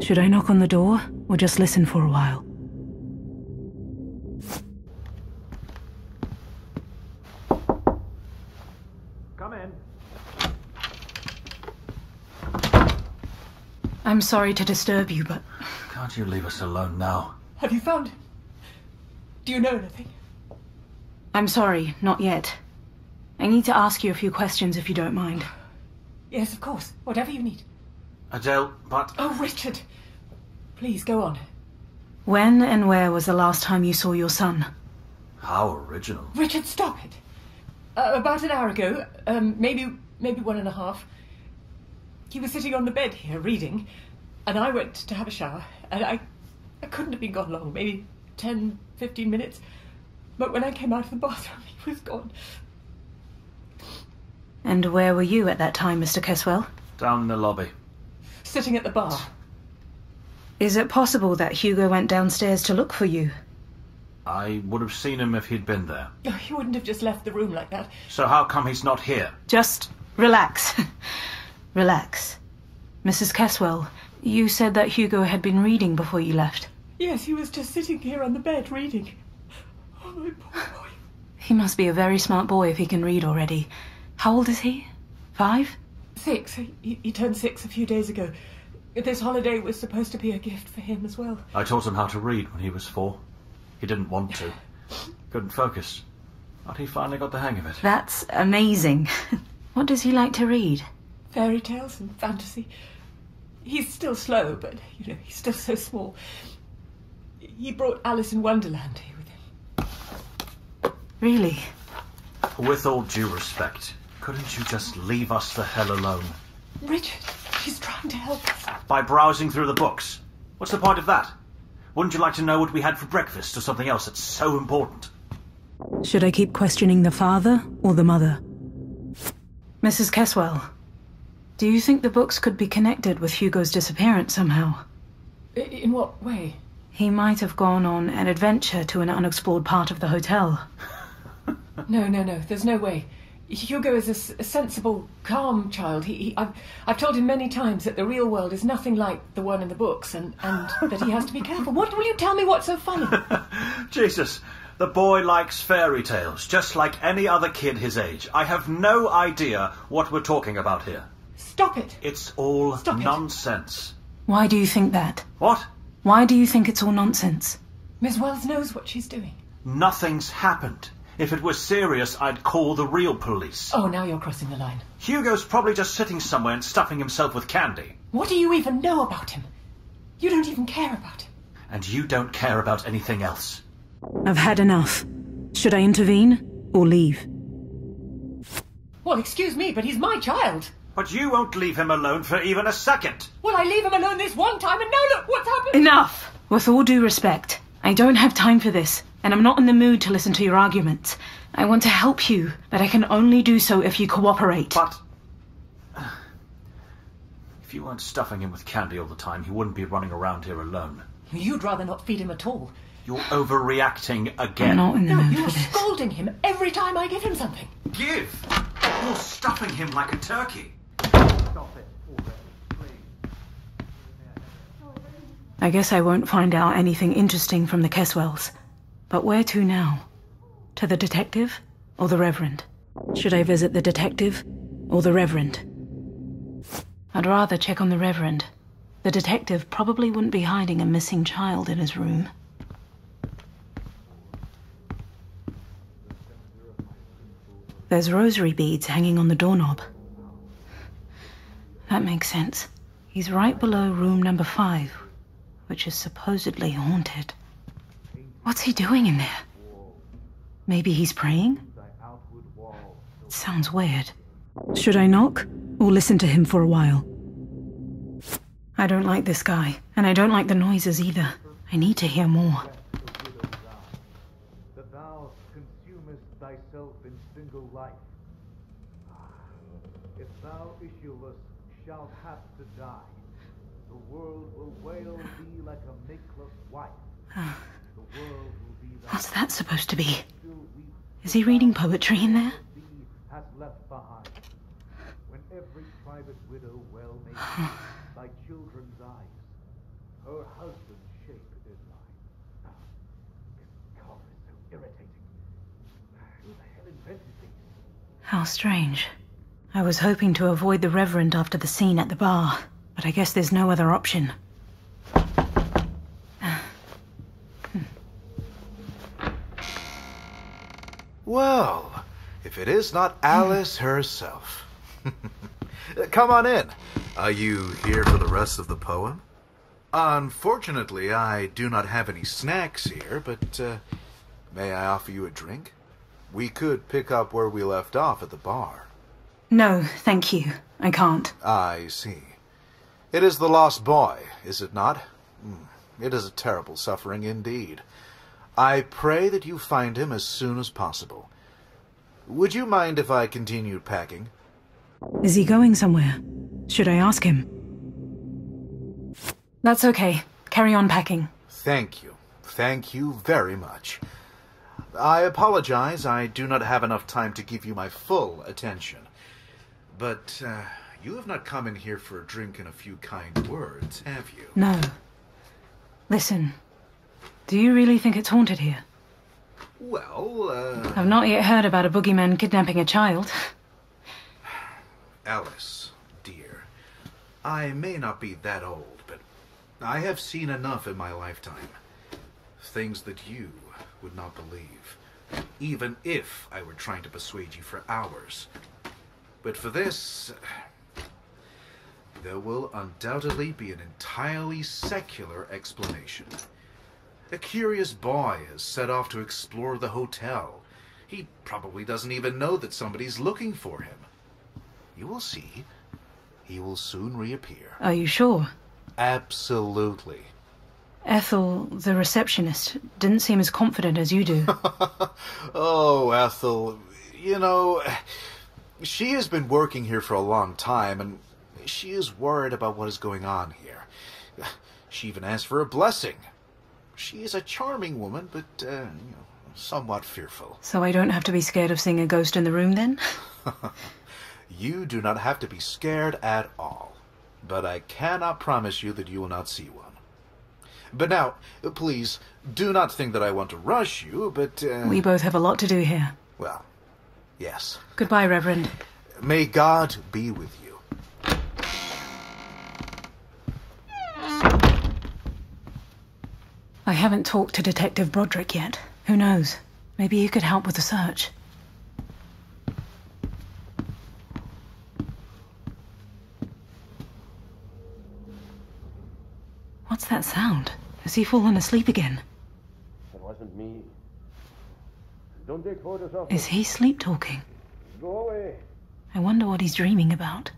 Should I knock on the door or just listen for a while? Come in. I'm sorry to disturb you, but Can't you leave us alone now? Have you found him? Do you know anything? I'm sorry, not yet. I need to ask you a few questions if you don't mind. Yes, of course. Whatever you need. Adele, but Oh, Richard. Please go on. When and where was the last time you saw your son? how original. Richard, stop it. Uh, about an hour ago, um, maybe maybe one and a half. He was sitting on the bed here reading, and I went to have a shower, and I, I couldn't have been gone long, maybe 10, 15 minutes. But when I came out of the bathroom, he was gone. And where were you at that time, Mr. Keswell? Down in the lobby. Sitting at the bar. Is it possible that Hugo went downstairs to look for you? I would have seen him if he'd been there. Oh, he wouldn't have just left the room like that. So how come he's not here? Just relax. relax. Mrs. Caswell, you said that Hugo had been reading before you left. Yes, he was just sitting here on the bed reading. My poor boy. He must be a very smart boy if he can read already. How old is he? Five? Six. He, he turned six a few days ago. This holiday was supposed to be a gift for him as well. I taught him how to read when he was four. He didn't want to. Couldn't focus. But he finally got the hang of it. That's amazing. what does he like to read? Fairy tales and fantasy. He's still slow, but, you know, he's still so small. He brought Alice in Wonderland here with him. Really? With all due respect, couldn't you just leave us the hell alone? Richard, she's trying to help us. By browsing through the books. What's the point of that? Wouldn't you like to know what we had for breakfast or something else that's so important? Should I keep questioning the father or the mother? Mrs. Caswell, do you think the books could be connected with Hugo's disappearance somehow? In what way? He might have gone on an adventure to an unexplored part of the hotel. No, no, no. There's no way. Hugo is a s- a, sensible, calm child. He, he, I've, I've told him many times that the real world is nothing like the one in the books, and, and that he has to be careful. What will you tell me? What's so funny? Jesus, the boy likes fairy tales, just like any other kid his age. I have no idea what we're talking about here. Stop it. It's all Stop it. nonsense. Why do you think that? What? Why do you think it's all nonsense? Miss Wells knows what she's doing. Nothing's happened. If it were serious, I'd call the real police. Oh, now you're crossing the line. Hugo's probably just sitting somewhere and stuffing himself with candy. What do you even know about him? You don't even care about him. And you don't care about anything else. I've had enough. Should I intervene or leave? Well, excuse me, but he's my child. But you won't leave him alone for even a second. Well, I leave him alone this one time, and now look what's happened. Enough! With all due respect, I don't have time for this, and I'm not in the mood to listen to your arguments. I want to help you, but I can only do so if you cooperate. But. If you weren't stuffing him with candy all the time, he wouldn't be running around here alone. You'd rather not feed him at all. You're overreacting again. I'm not in the No, mood you're for this. scolding him every time I give him something. Give! You're stuffing him like a turkey. I guess I won't find out anything interesting from the Keswells. But where to now? To the detective or the Reverend? Should I visit the detective or the Reverend? I'd rather check on the Reverend. The detective probably wouldn't be hiding a missing child in his room. There's rosary beads hanging on the doorknob. That makes sense. He's right below room number five, which is supposedly haunted. What's he doing in there? Maybe he's praying? It sounds weird. Should I knock or listen to him for a while? I don't like this guy, and I don't like the noises either. I need to hear more. That thou consumest thyself in single life. If thou issueless shalt have to die, the world will wail thee like a makeless wife. What's that supposed to be? Is he reading poetry in there? children's eyes, her husband's shape is is so irritating. Who the hell invented these? How strange. I was hoping to avoid the Reverend after the scene at the bar, but I guess there's no other option. Well, if it is not Alice herself. Come on in. Are you here for the rest of the poem? Unfortunately, I do not have any snacks here, but uh, may I offer you a drink? We could pick up where we left off at the bar. No, thank you. I can't. I see. It is the lost boy, is it not? Hmm, It is a terrible suffering indeed. I pray that you find him as soon as possible. Would you mind if I continued packing? Is he going somewhere? Should I ask him? That's okay. Carry on packing. Thank you. Thank you very much. I apologize, I do not have enough time to give you my full attention. But uh, you have not come in here for a drink and a few kind words, have you? No. Listen. Do you really think it's haunted here? Well, uh, I've not yet heard about a boogeyman kidnapping a child. Alice, dear, I may not be that old, but I have seen enough in my lifetime. Things that you would not believe, even if I were trying to persuade you for hours. But for this, there will undoubtedly be an entirely secular explanation. A curious boy has set off to explore the hotel. He probably doesn't even know that somebody's looking for him. You will see. He will soon reappear. Are you sure? Absolutely. Ethel, the receptionist, didn't seem as confident as you do. Oh, Ethel, you know, she has been working here for a long time, and she is worried about what is going on here. She even asked for a blessing. She is a charming woman, but, uh, you know, somewhat fearful. so I don't have to be scared of seeing a ghost in the room then? You do not have to be scared at all, but I cannot promise you that you will not see one. But now, please, do not think that I want to rush you, but, uh, We both have a lot to do here. well, yes. Goodbye, Reverend. May God be with you. I haven't talked to Detective Broderick yet. Who knows? Maybe he could help with the search. What's that sound? Has he fallen asleep again? It wasn't me. Don't take photos of Is he sleep talking? Go away. I wonder what he's dreaming about.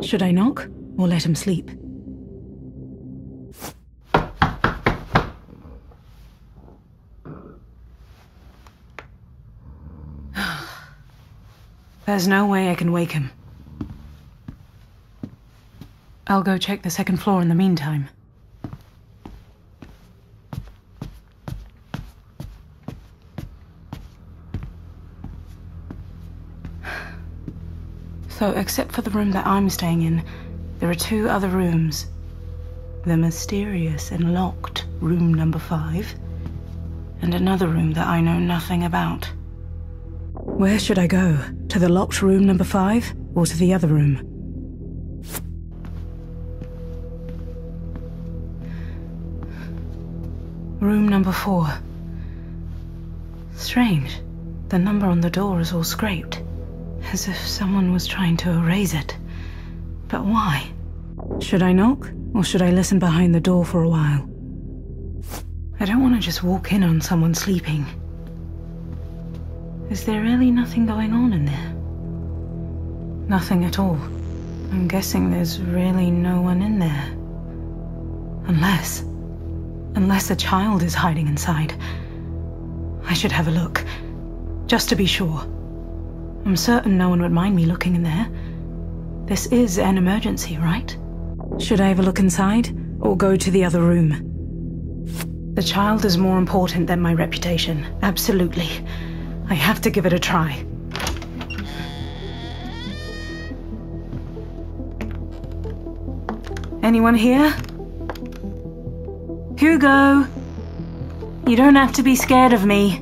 Should I knock or let him sleep? There's no way I can wake him. I'll go check the second floor in the meantime. So, except for the room that I'm staying in, there are two other rooms. The mysterious and locked room number five, and another room that I know nothing about. Where should I go? To the locked room number five, or to the other room? Room number four. Strange. The number on the door is all scraped. As if someone was trying to erase it. But why? Should I knock, or should I listen behind the door for a while? I don't want to just walk in on someone sleeping. Is there really nothing going on in there? Nothing at all. I'm guessing there's really no one in there. Unless. Unless a child is hiding inside. I should have a look. Just to be sure. I'm certain no one would mind me looking in there. This is an emergency, right? Should I have a look inside, or go to the other room? The child is more important than my reputation. Absolutely. I have to give it a try. Anyone here? Hugo! You don't have to be scared of me.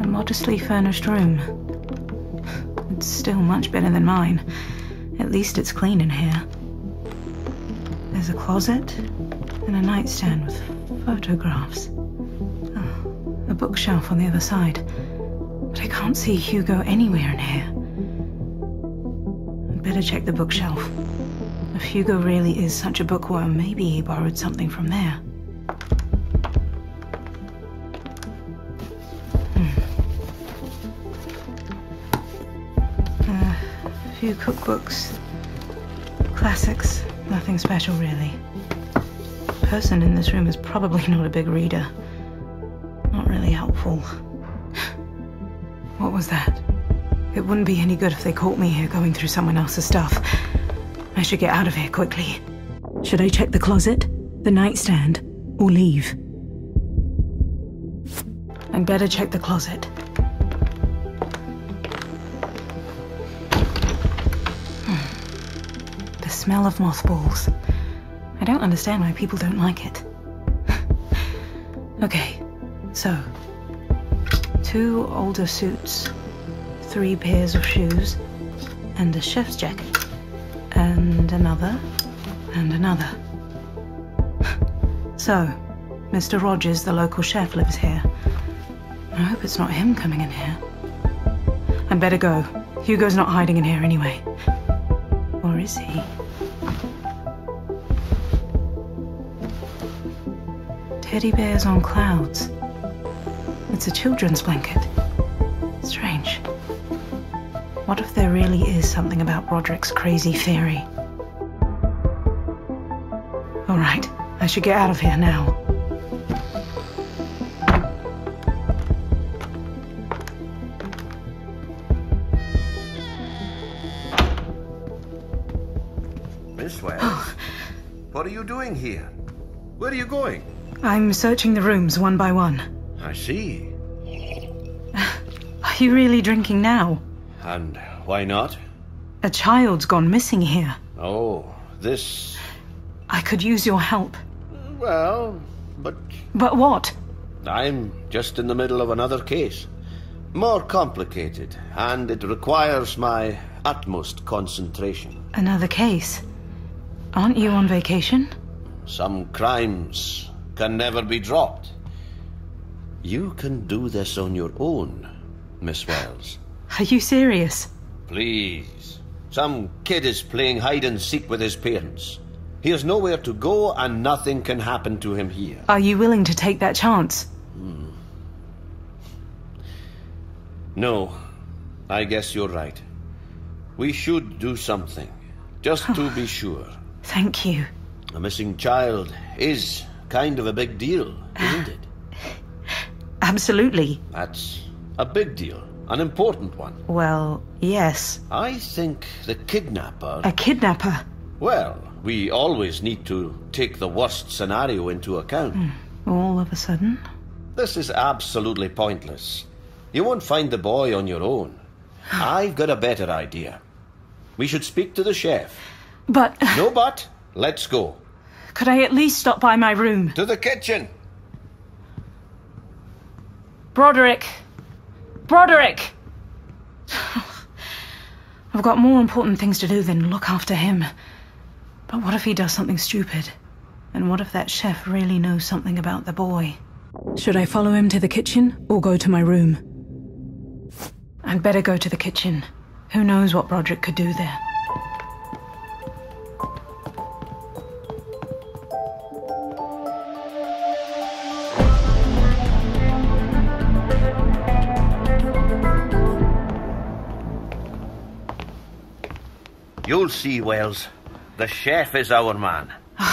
A modestly furnished room. It's still much better than mine. At least it's clean in here. There's a closet and a nightstand with photographs. Bookshelf on the other side. But I can't see Hugo anywhere in here. I'd better check the bookshelf. If Hugo really is such a bookworm, maybe he borrowed something from there. Hmm. Uh, a few cookbooks. Classics. Nothing special, really. The person in this room is probably not a big reader. Really helpful. What was that? It wouldn't be any good if they caught me here going through someone else's stuff. I should get out of here quickly. Should I check the closet, the nightstand, or leave? I'd better check the closet. Hmm. The smell of mothballs. I don't understand why people don't like it. okay, so. Two older suits, three pairs of shoes, and a chef's jacket. And another, and another. So, Mr. Rogers, the local chef, lives here. I hope it's not him coming in here. I'd better go. Hugo's not hiding in here anyway. Or is he? Teddy bears on clouds. It's a children's blanket. Strange. What if there really is something about Broderick's crazy theory? All right, I should get out of here now. Miss Wells, oh. what are you doing here? Where are you going? I'm searching the rooms one by one. I see. Are you really drinking now? And why not? A child's gone missing here. Oh, this. I could use your help. Well, but But what? I'm just in the middle of another case. More complicated, and it requires my utmost concentration. Another case. Aren't you on vacation? Some crimes can never be dropped. You can do this on your own, Miss Wells. Are you serious? Please. Some kid is playing hide and seek with his parents. He has nowhere to go, and nothing can happen to him here. Are you willing to take that chance? Hmm. No, I guess you're right. We should do something, just to be sure. Thank you. A missing child is kind of a big deal, isn't it? Absolutely. That's a big deal, an important one. Well, yes. I think the kidnapper. A kidnapper. Well, we always need to take the worst scenario into account. Hmm. All of a sudden? This is absolutely pointless. You won't find the boy on your own. I've got a better idea. We should speak to the chef. But No but. Let's go. could I at least stop by my room? To the kitchen. Broderick! Broderick! I've got more important things to do than look after him. But what if he does something stupid? And what if that chef really knows something about the boy? Should I follow him to the kitchen or go to my room? I'd better go to the kitchen. Who knows what Broderick could do there? You'll see, Wells. The chef is our man.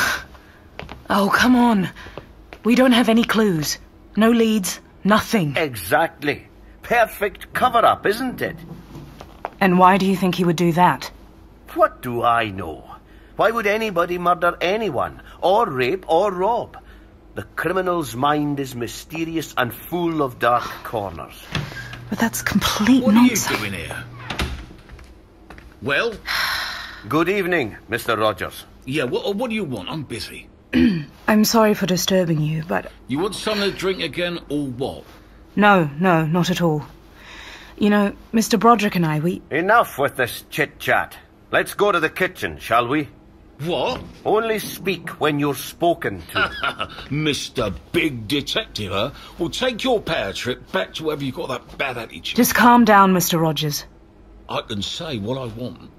Oh, come on. We don't have any clues. No leads. Nothing. Exactly. Perfect cover up, isn't it? And why do you think he would do that? What do I know? Why would anybody murder anyone, or rape, or rob? The criminal's mind is mysterious and full of dark corners. But that's complete What are you doing here? Well, Good evening, Mr. Rogers. yeah, what, what do you want? I'm busy. I'm sorry for disturbing you, but You want something to drink again, or what? no, no, not at all. You know, Mr. Broderick and I, we. Enough with this chit chat. Let's go to the kitchen, shall we? What? Only speak when you're spoken to. Mr. Big Detective, huh? Well, take your power trip back to wherever you got that bad attitude. Just calm down, Mr. Rogers. I can say what I want,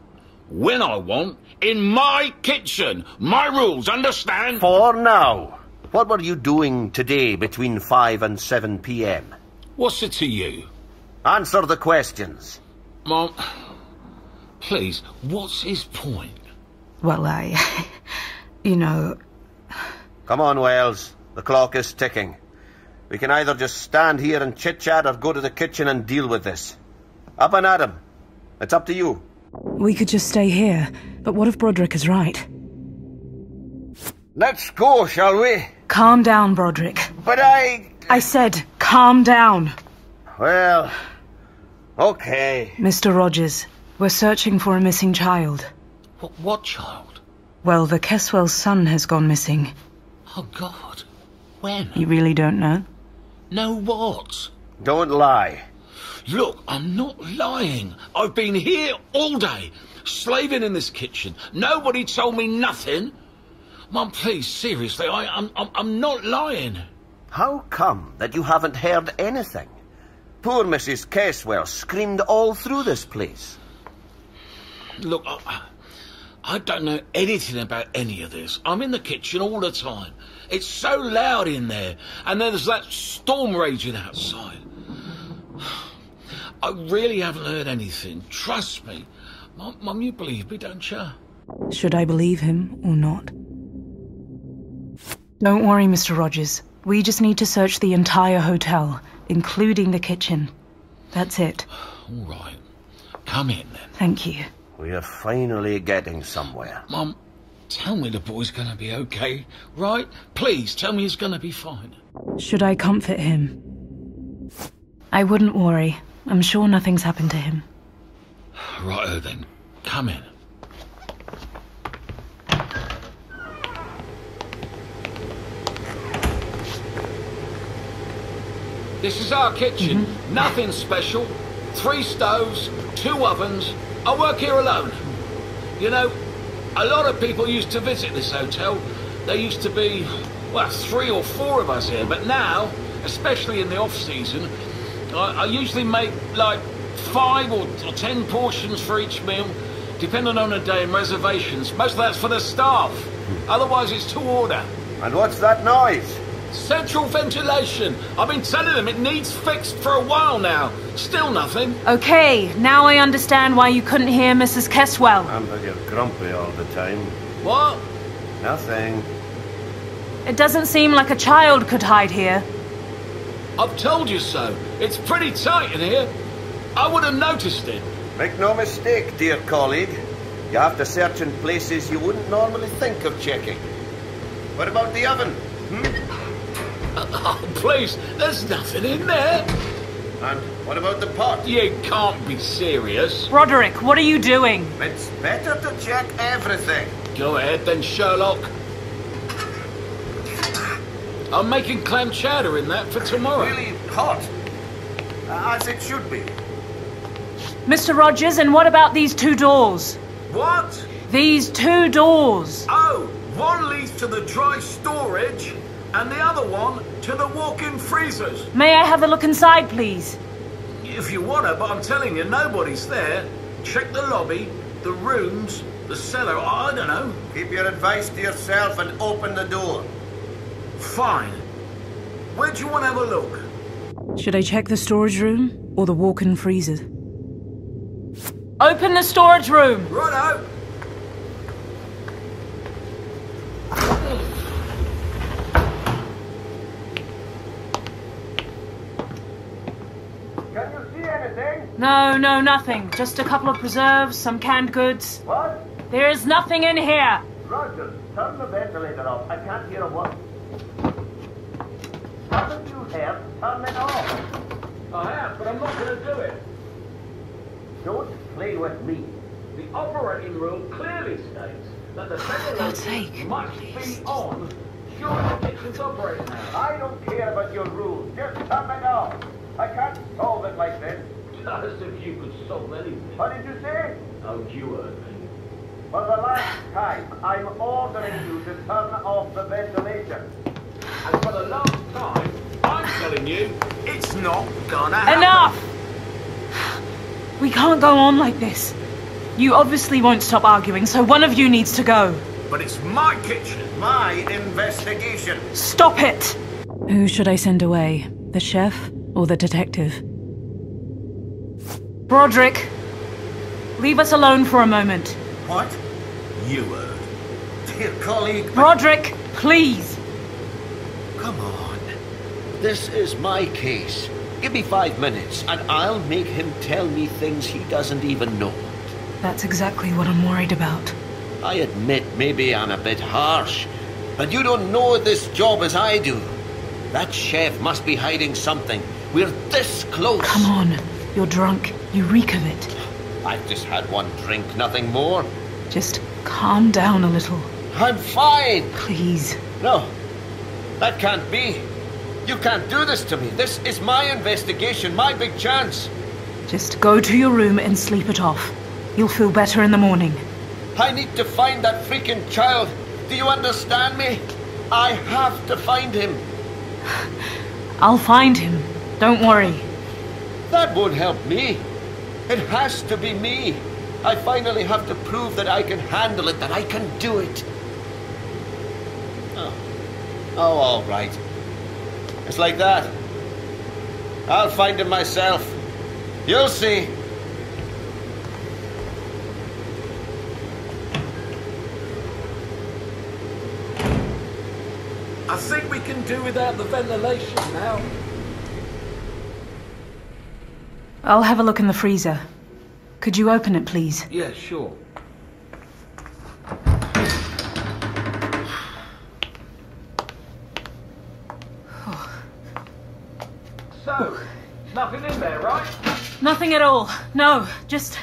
when I want, in my kitchen. My rules, understand? For now. What were you doing today between 5 and 7 p.m.? What's it to you? Answer the questions. Mom, please, what's his point? Well, I. You know, Come on, Wells. The clock is ticking. We can either just stand here and chit chat or go to the kitchen and deal with this. Up and at 'em. It's up to you. We could just stay here, but what if Broderick is right? Let's go, shall we? Calm down, Broderick. But I. I said, calm down. Well. Okay. Mr. Rogers, we're searching for a missing child. What, what child? Well, the Keswell's son has gone missing. Oh, God. When? You really don't know? No what? Don't lie. Look, I'm not lying. I've been here all day, slaving in this kitchen. Nobody told me nothing. Mum, please, seriously, I, I'm, I'm, I'm not lying. How come that you haven't heard anything? Poor Mrs. Caswell screamed all through this place. Look, I, I don't know anything about any of this. I'm in the kitchen all the time. It's so loud in there, and there's that storm raging outside. I really haven't heard anything. Trust me. Mum, Mum you believe me, don't you? Should I believe him or not? Don't worry, Mr. Rogers. We just need to search the entire hotel, including the kitchen. That's it. All right. Come in then. Thank you. We are finally getting somewhere. Mum, tell me the boy's gonna be okay, right? Please, tell me he's gonna be fine. Should I comfort him? I wouldn't worry. I'm sure nothing's happened to him. Righto then. Come in. This is our kitchen. Mm-hmm. Nothing special. Three stoves, two ovens. I work here alone. You know, a lot of people used to visit this hotel. There used to be, well, three or four of us here. But now, especially in the off season, I, I usually make like five or, or ten portions for each meal, depending on the day and reservations. Most of that's for the staff. Otherwise, it's to order. And what's that noise? Central ventilation. I've been telling them it needs fixed for a while now. Still nothing. Okay, now I understand why you couldn't hear Mrs. Keswell. And that you're grumpy all the time. What? Nothing. It doesn't seem like a child could hide here. I've told you so. It's pretty tight in here. I would have noticed it. Make no mistake, dear colleague. You have to search in places you wouldn't normally think of checking. What about the oven? Hmm? Oh, please, there's nothing in there. And what about the pot? You can't be serious. Roderick, what are you doing? It's better to check everything. Go ahead then, Sherlock. I'm making clam chowder in that for tomorrow. Really hot. Uh, as it should be. Mr. Rogers, and what about these two doors? What? These two doors. Oh, one leads to the dry storage, and the other one to the walk-in freezers. May I have a look inside, please? If you wanna, but I'm telling you, nobody's there. Check the lobby, the rooms, the cellar, I don't know. Keep your advice to yourself and open the door. Fine. Where do you want to have a look? Should I check the storage room or the walk-in freezer? Open the storage room. Righto. Can you see anything? No, no, nothing. Just a couple of preserves, some canned goods. What? There is nothing in here. Roger, turn the ventilator off. I can't hear a word. Haven't you heard? Turn it off. I have, but I'm not going to do it. Don't play with me. The operating room clearly states that the ventilation must be on during the kitchen's operating hours. I don't care about your rules. Just turn it off. I can't solve it like this. As if you could solve anything. What did you say? Oh, you heard me. For the last time, I'm ordering you to turn off the ventilation. And for the last time, I'm telling you, it's not gonna happen. Enough! We can't go on like this. You obviously won't stop arguing, so one of you needs to go. But it's my kitchen. My investigation. Stop it! Who should I send away? The chef or the detective? Broderick, leave us alone for a moment. What? You heard. Dear colleague. Broderick, please. Come on. This is my case. Give me five minutes, and I'll make him tell me things he doesn't even know. That's exactly what I'm worried about. I admit maybe I'm a bit harsh, but you don't know this job as I do. That chef must be hiding something. We're this close. Come on. You're drunk. You reek of it. I've just had one drink, nothing more. Just calm down a little. I'm fine. Please. No, that can't be. You can't do this to me. This is my investigation, my big chance. Just go to your room and sleep it off. You'll feel better in the morning. I need to find that freaking child. Do you understand me? I have to find him. I'll find him. Don't worry. That won't help me. It has to be me. I finally have to prove that I can handle it, that I can do it. Oh, oh all right. It's like that. I'll find him myself. You'll see. I think we can do without the ventilation now. I'll have a look in the freezer. Could you open it, please? Yeah, sure. So, nothing in there, right? Nothing at all. No, just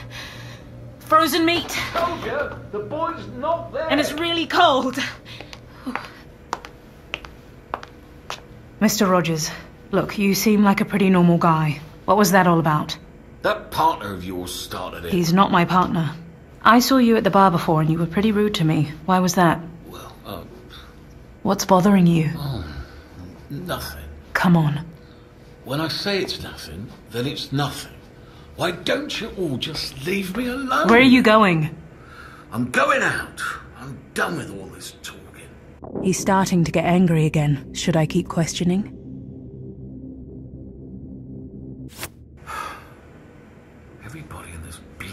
frozen meat. Told you, the boy's not there. And it's really cold. Mr. Rogers, look, you seem like a pretty normal guy. What was that all about? That partner of yours started it. He's not my partner. I saw you at the bar before and you were pretty rude to me. Why was that? Well, uh, What's bothering you? oh, nothing. Come on. When I say it's nothing, then it's nothing. Why don't you all just leave me alone? Where are you going? I'm going out. I'm done with all this talking. He's starting to get angry again. Should I keep questioning?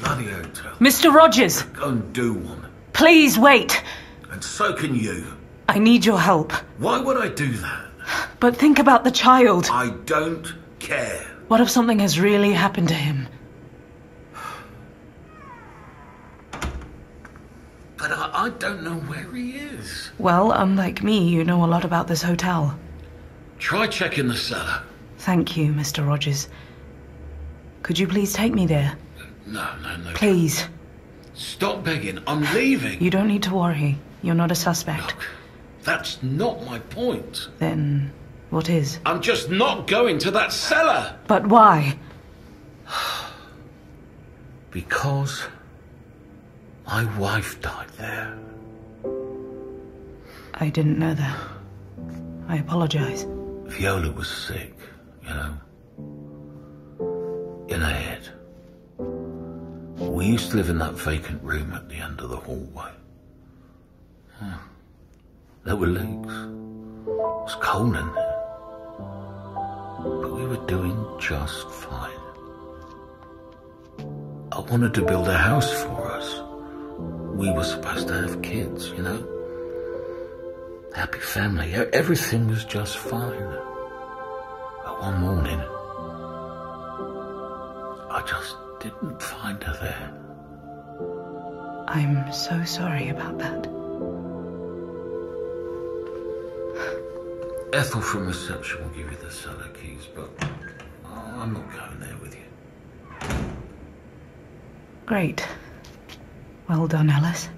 Bloody hotel. Mr. Rogers! Go and do one. Please wait! And so can you. I need your help. Why would I do that? But think about the child. I don't care. What if something has really happened to him? But I, I don't know where he is. Well, unlike me, you know a lot about this hotel. Try checking the cellar. Thank you, Mr. Rogers. Could you please take me there? No, no, no. Please. Stop begging. I'm leaving. You don't need to worry. You're not a suspect. Look, That's not my point. Then what is? I'm just not going to that cellar. But why? Because my wife died there. I didn't know that. I apologize. Viola was sick, you know. In her head. We used to live in that vacant room at the end of the hallway. Hmm. There were leaks. It was cold in there. But we were doing just fine. I wanted to build a house for us. We were supposed to have kids, you know. Happy family. Everything was just fine. But one morning, I just didn't find her there. I'm so sorry about that. Ethel from reception will give you the cellar keys, but I'm not going there with you. Great. Well done, Alice.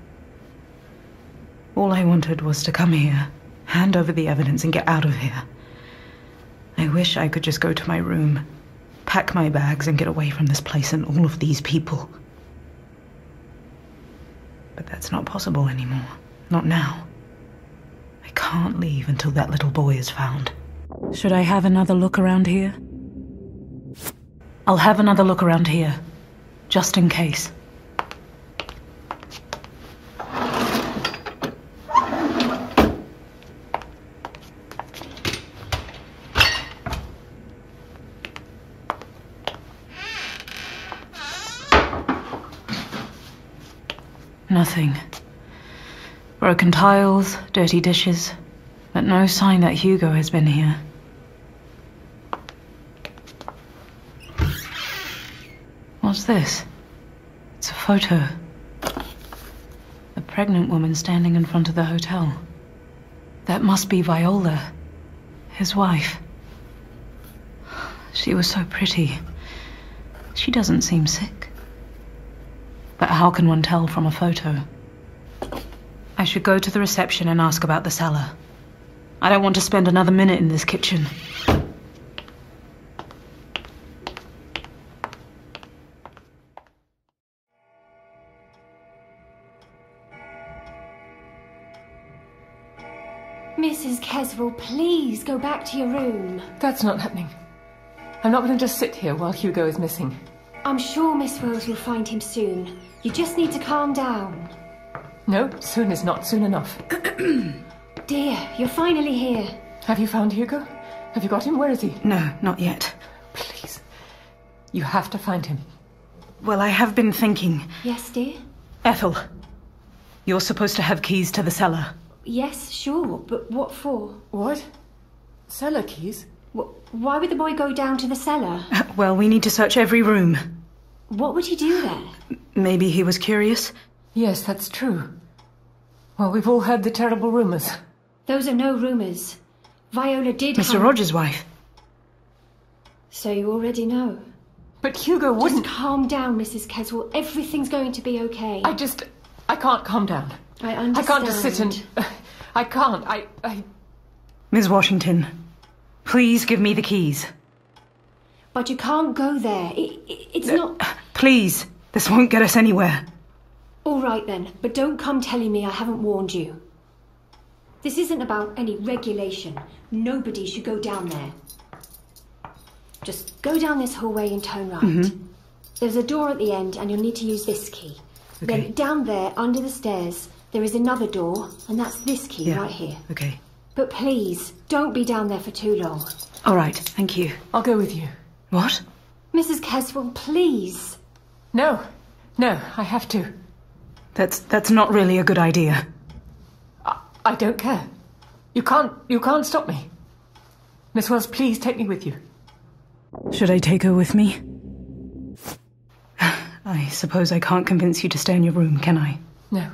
All I wanted was to come here, hand over the evidence, and get out of here. I wish I could just go to my room, pack my bags, and get away from this place and all of these people. But that's not possible anymore. Not now. I can't leave until that little boy is found. Should I have another look around here? I'll have another look around here, just in case. Nothing. Broken tiles, dirty dishes, but no sign that Hugo has been here. What's this? It's a photo. A pregnant woman standing in front of the hotel. That must be Viola, his wife. She was so pretty. She doesn't seem sick. But how can one tell from a photo? I should go to the reception and ask about the cellar. I don't want to spend another minute in this kitchen. Mrs. Keswell, please go back to your room. That's not happening. I'm not going to just sit here while Hugo is missing. I'm sure Miss Wells will find him soon. You just need to calm down. No, soon is not soon enough. Dear, you're finally here. Have you found Hugo? Have you got him? Where is he? No, not yet. Please. You have to find him. Well, I have been thinking. Yes, dear? Ethel, you're supposed to have keys to the cellar. Yes, sure, but what for? What? Cellar keys? Wh- why would the boy go down to the cellar? Well, we need to search every room. What would he do there? Maybe he was curious. Yes, that's true. Well, we've all heard the terrible rumours. Those are no rumours. Viola did Mr. hunt- Rogers' wife. So you already know. But Hugo wouldn't. Just calm down, Mrs. Keswell. Everything's going to be okay. I just. I can't calm down. I I can't just sit and. I can't. I. I. Ms. Washington, please give me the keys. But you can't go there. It, it, it's not. Please, this won't get us anywhere. All right then, but don't come telling me I haven't warned you. This isn't about any regulation. Nobody should go down there. Just go down this hallway and turn right. Mhm. There's a door at the end, and you'll need to use this key. Okay. Then down there, under the stairs, there is another door, and that's this key Yeah. right here. Okay. But please, don't be down there for too long. All right, thank you. I'll go with you. What? Mrs. Keswell, please. No. No, I have to. That's that's not really a good idea. I don't care. You can't. You can't stop me. Miss Wells, please take me with you. Should I take her with me? I suppose I can't convince you to stay in your room, can I? No.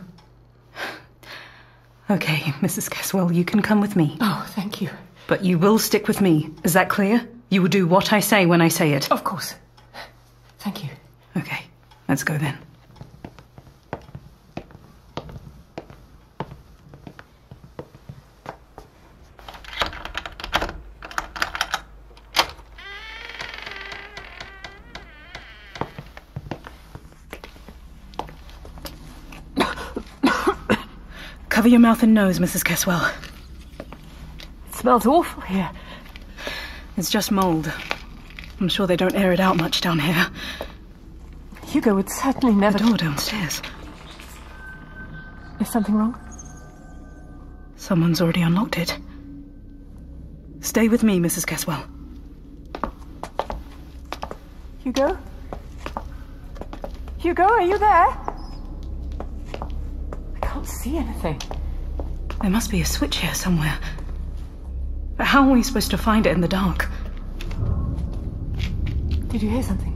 Okay, Mrs. Keswell, you can come with me. Oh, thank you. But you will stick with me. Is that clear? You will do what I say when I say it. Of course. Thank you. Okay, let's go then. Cover your mouth and nose, Mrs. Keswell. It smells awful here. It's just mold. I'm sure they don't air it out much down here. Hugo would certainly never. The door downstairs. Is something wrong? Someone's already unlocked it. Stay with me, Mrs. Keswell. Hugo? Hugo, are you there? See anything. There must be a switch here somewhere. But how are we supposed to find it in the dark? Did you hear something?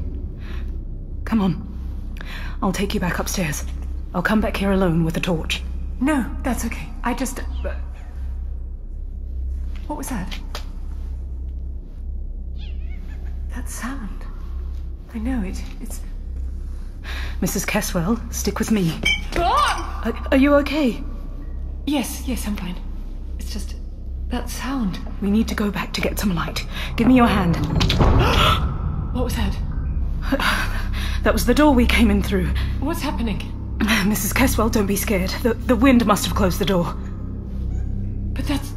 Come on. I'll take you back upstairs. I'll come back here alone with a torch. No, that's okay. I just. uh, What was that? That sound. I know it. It's. Mrs. Keswell, stick with me. Are, are you okay? Yes, yes, I'm fine. It's just. That sound. We need to go back to get some light. Give me your hand. What was that? That was the door we came in through. What's happening? Mrs. Keswell, don't be scared. The, the wind must have closed the door. But that's.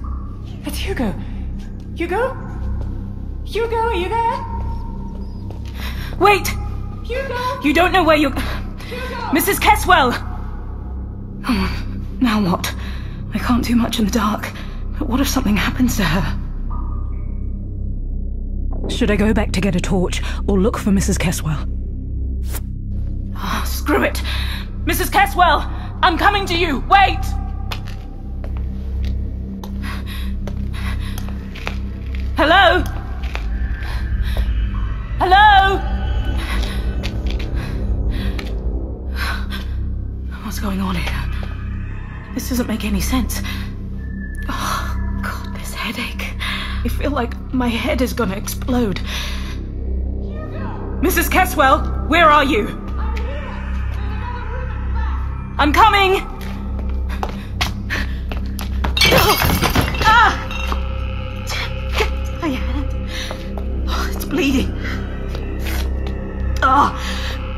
That's Hugo. Hugo? Hugo, are you there? Wait! Hugo! You don't know where you're. Mrs. Keswell! Oh, now what? I can't do much in the dark. But what if something happens to her? Should I go back to get a torch or look for Mrs. Keswell? Ah, screw it! Mrs. Keswell! I'm coming to you! Wait! Hello? Hello? What's going on here? This doesn't make any sense. Oh, God, this headache. I feel like my head is gonna explode. Mrs. Keswell, where are you? I'm here! I'm coming! Ah! My hand. Oh, it's bleeding. Oh,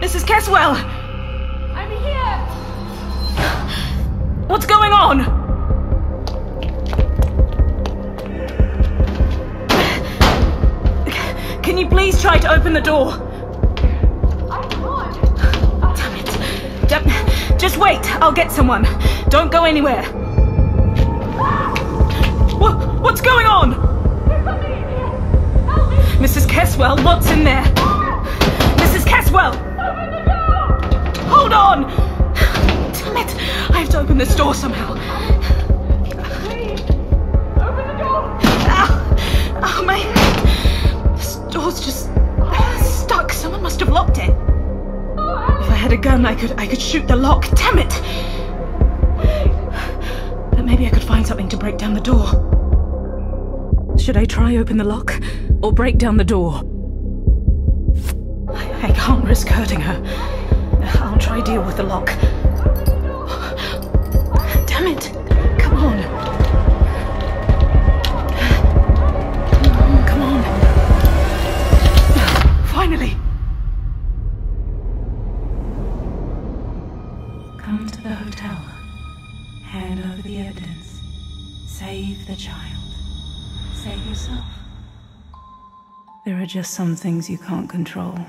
Mrs. Keswell! What's going on? Can you please try to open the door? I could. Damn it. Damn. Just wait. I'll get someone. Don't go anywhere. What, what's going on? Mrs. Keswell, what's in there? Mrs. Keswell. Open the door! Hold on! Damn it! I have to open this door somehow. Please, open the door! Ow! Oh, my head! This door's just stuck. Someone must have locked it. If I had a gun, I could I could shoot the lock. Damn it! But maybe I could find something to break down the door. Should I try open the lock or break down the door? I, I can't risk hurting her. I'll try deal with the lock. Finally. Come to the hotel. Hand over the evidence. Save the child. Save yourself. There are just some things you can't control.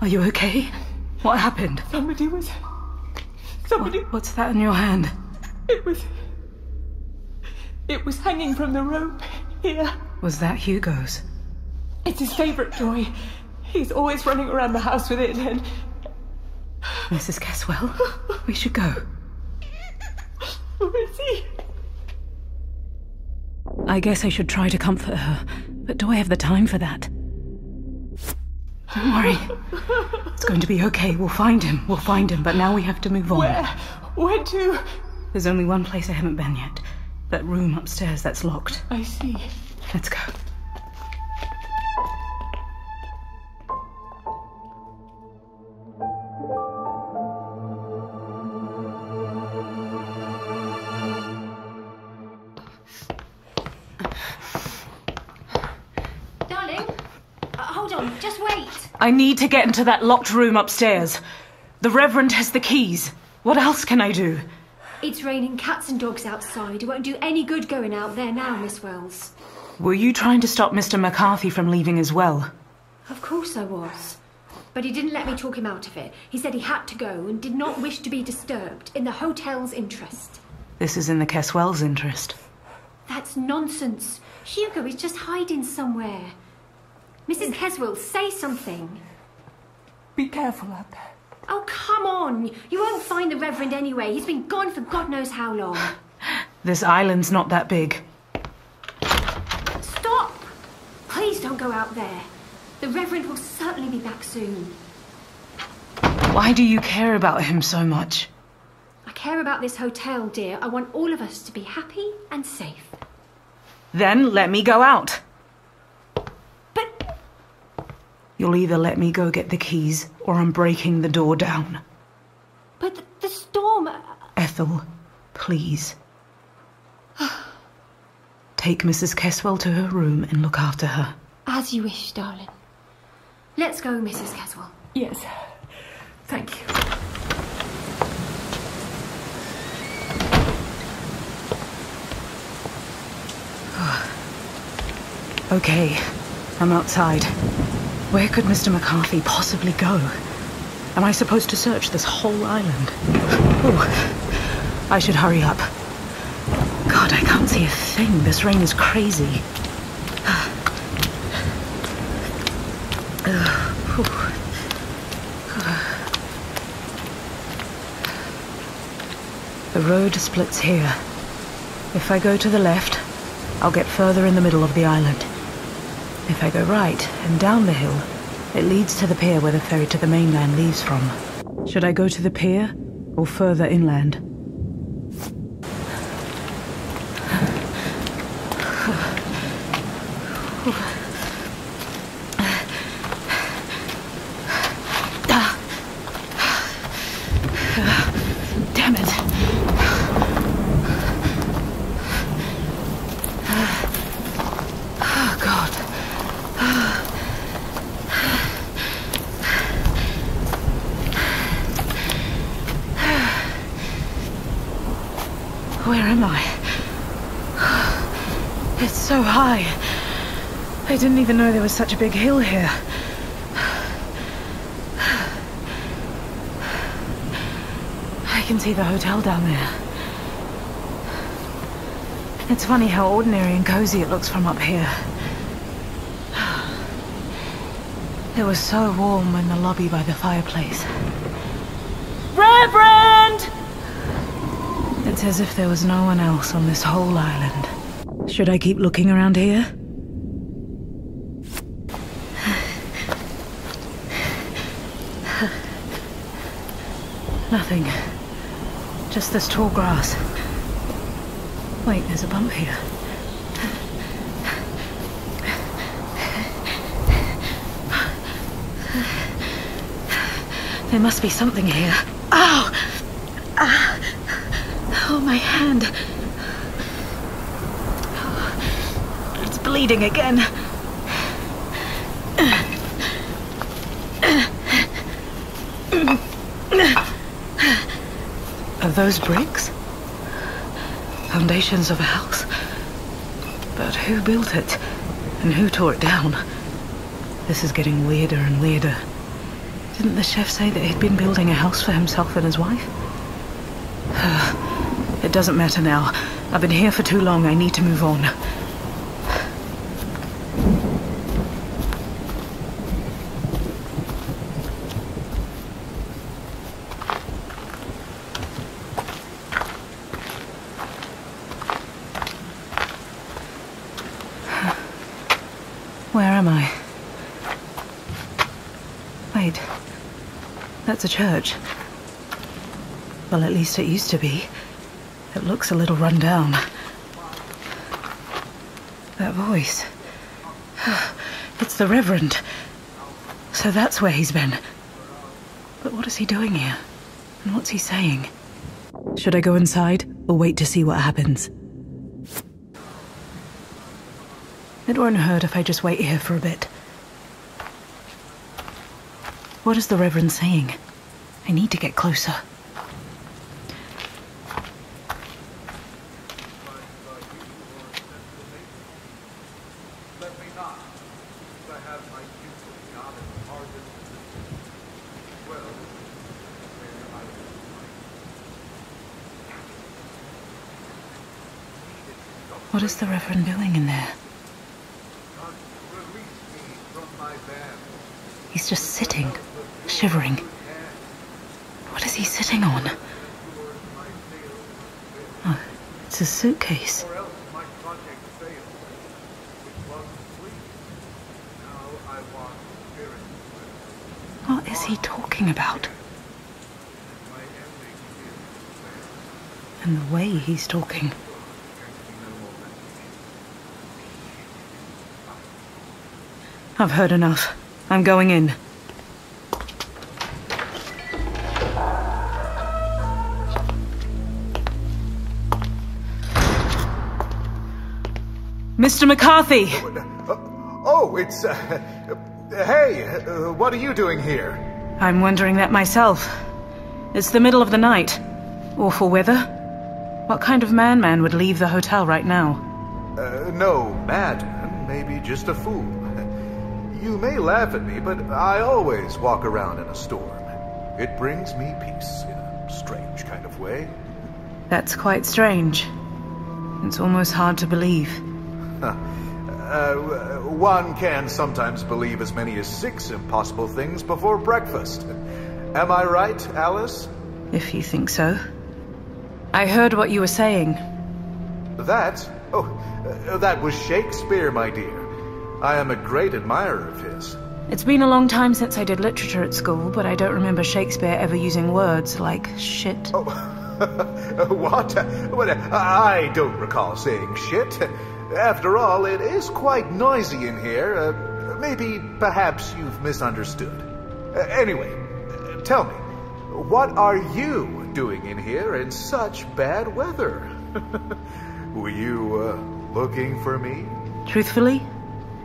Are you okay? What happened? Somebody was. Somebody. What's that in your hand? It was. It was hanging from the rope here. Was that Hugo's? It's his favourite toy. He's always running around the house with it, and Mrs. Keswell, we should go. where is he? I guess I should try to comfort her, but do I have the time for that? Don't worry. It's going to be okay. We'll find him. We'll find him, but now we have to move on. Where? Where to? There's only one place I haven't been yet. That room upstairs that's locked. I see. Let's go. Darling, uh, hold on, just wait. I need to get into that locked room upstairs. The Reverend has the keys. What else can I do? It's raining cats and dogs outside. It won't do any good going out there now, Miss Wells. Were you trying to stop Mr. McCarthy from leaving as well? Of course I was. But he didn't let me talk him out of it. He said he had to go and did not wish to be disturbed in the hotel's interest. This is in the Keswell's interest. That's nonsense. Hugo is just hiding somewhere. Mrs. Keswell, say something. Be careful out there. Oh, come on. You won't find the Reverend anyway. He's been gone for God knows how long. This island's not that big. Stop! Please don't go out there. The Reverend will certainly be back soon. Why do you care about him so much? I care about this hotel, dear. I want all of us to be happy and safe. Then let me go out. But. You'll either let me go get the keys or I'm breaking the door down. But the, the storm. uh, Ethel, please. Take Mrs. Keswell to her room and look after her. As you wish, darling. Let's go, Mrs. Keswell. Yes. Thank you. Okay, I'm outside. Where could Mr. McCarthy possibly go? Am I supposed to search this whole island? Oh, I should hurry up. God, I can't see a thing. This rain is crazy. The road splits here. If I go to the left, I'll get further in the middle of the island. If I go right and down the hill, it leads to the pier where the ferry to the mainland leaves from. Should I go to the pier or further inland? Damn it. Oh, God. Where am I? so high. I didn't even know there was such a big hill here. I can see the hotel down there. It's funny how ordinary and cozy it looks from up here. It was so warm in the lobby by the fireplace. Reverend! It's as if there was no one else on this whole island. Should I keep looking around here? Nothing. Just this tall grass. Wait, there's a bump here. There must be something here. Ow! Ah! Oh, my hand. It's bleeding again. Those bricks? Foundations of a house? But who built it? And who tore it down? This is getting weirder and weirder. Didn't the chef say that he'd been building a house for himself and his wife? It doesn't matter now. I've been here for too long. I need to move on. Where am I? Wait. That's a church. Well, at least it used to be. It looks a little run down. That voice. It's the Reverend. So that's where he's been. But what is he doing here? And what's he saying? Should I go inside or wait to see what happens? It won't hurt if I just wait here for a bit. What is the Reverend saying? I need to get closer. What is the Reverend doing in there? He's just sitting, shivering. What is he sitting on? Oh, it's a suitcase. What is he talking about? And the way he's talking. I've heard enough. I'm going in. Mr. McCarthy! Oh, it's. Uh, hey, uh, what are you doing here? I'm wondering that myself. It's the middle of the night. Awful weather. What kind of man man would leave the hotel right now? Uh, no madman, maybe just a fool. You may laugh at me, but I always walk around in a storm. It brings me peace in a strange kind of way. That's quite strange. It's almost hard to believe. Uh, one can sometimes believe as many as six impossible things before breakfast. Am I right, Alice? If you think so. I heard what you were saying. That? Oh, uh, that was Shakespeare, my dear. I am a great admirer of his. It's been a long time since I did literature at school, but I don't remember Shakespeare ever using words like shit. Oh, what? what? I don't recall saying shit. After all, it is quite noisy in here. Uh, maybe, perhaps you've misunderstood. Uh, anyway, tell me, what are you doing in here in such bad weather? Were you uh, looking for me? Truthfully,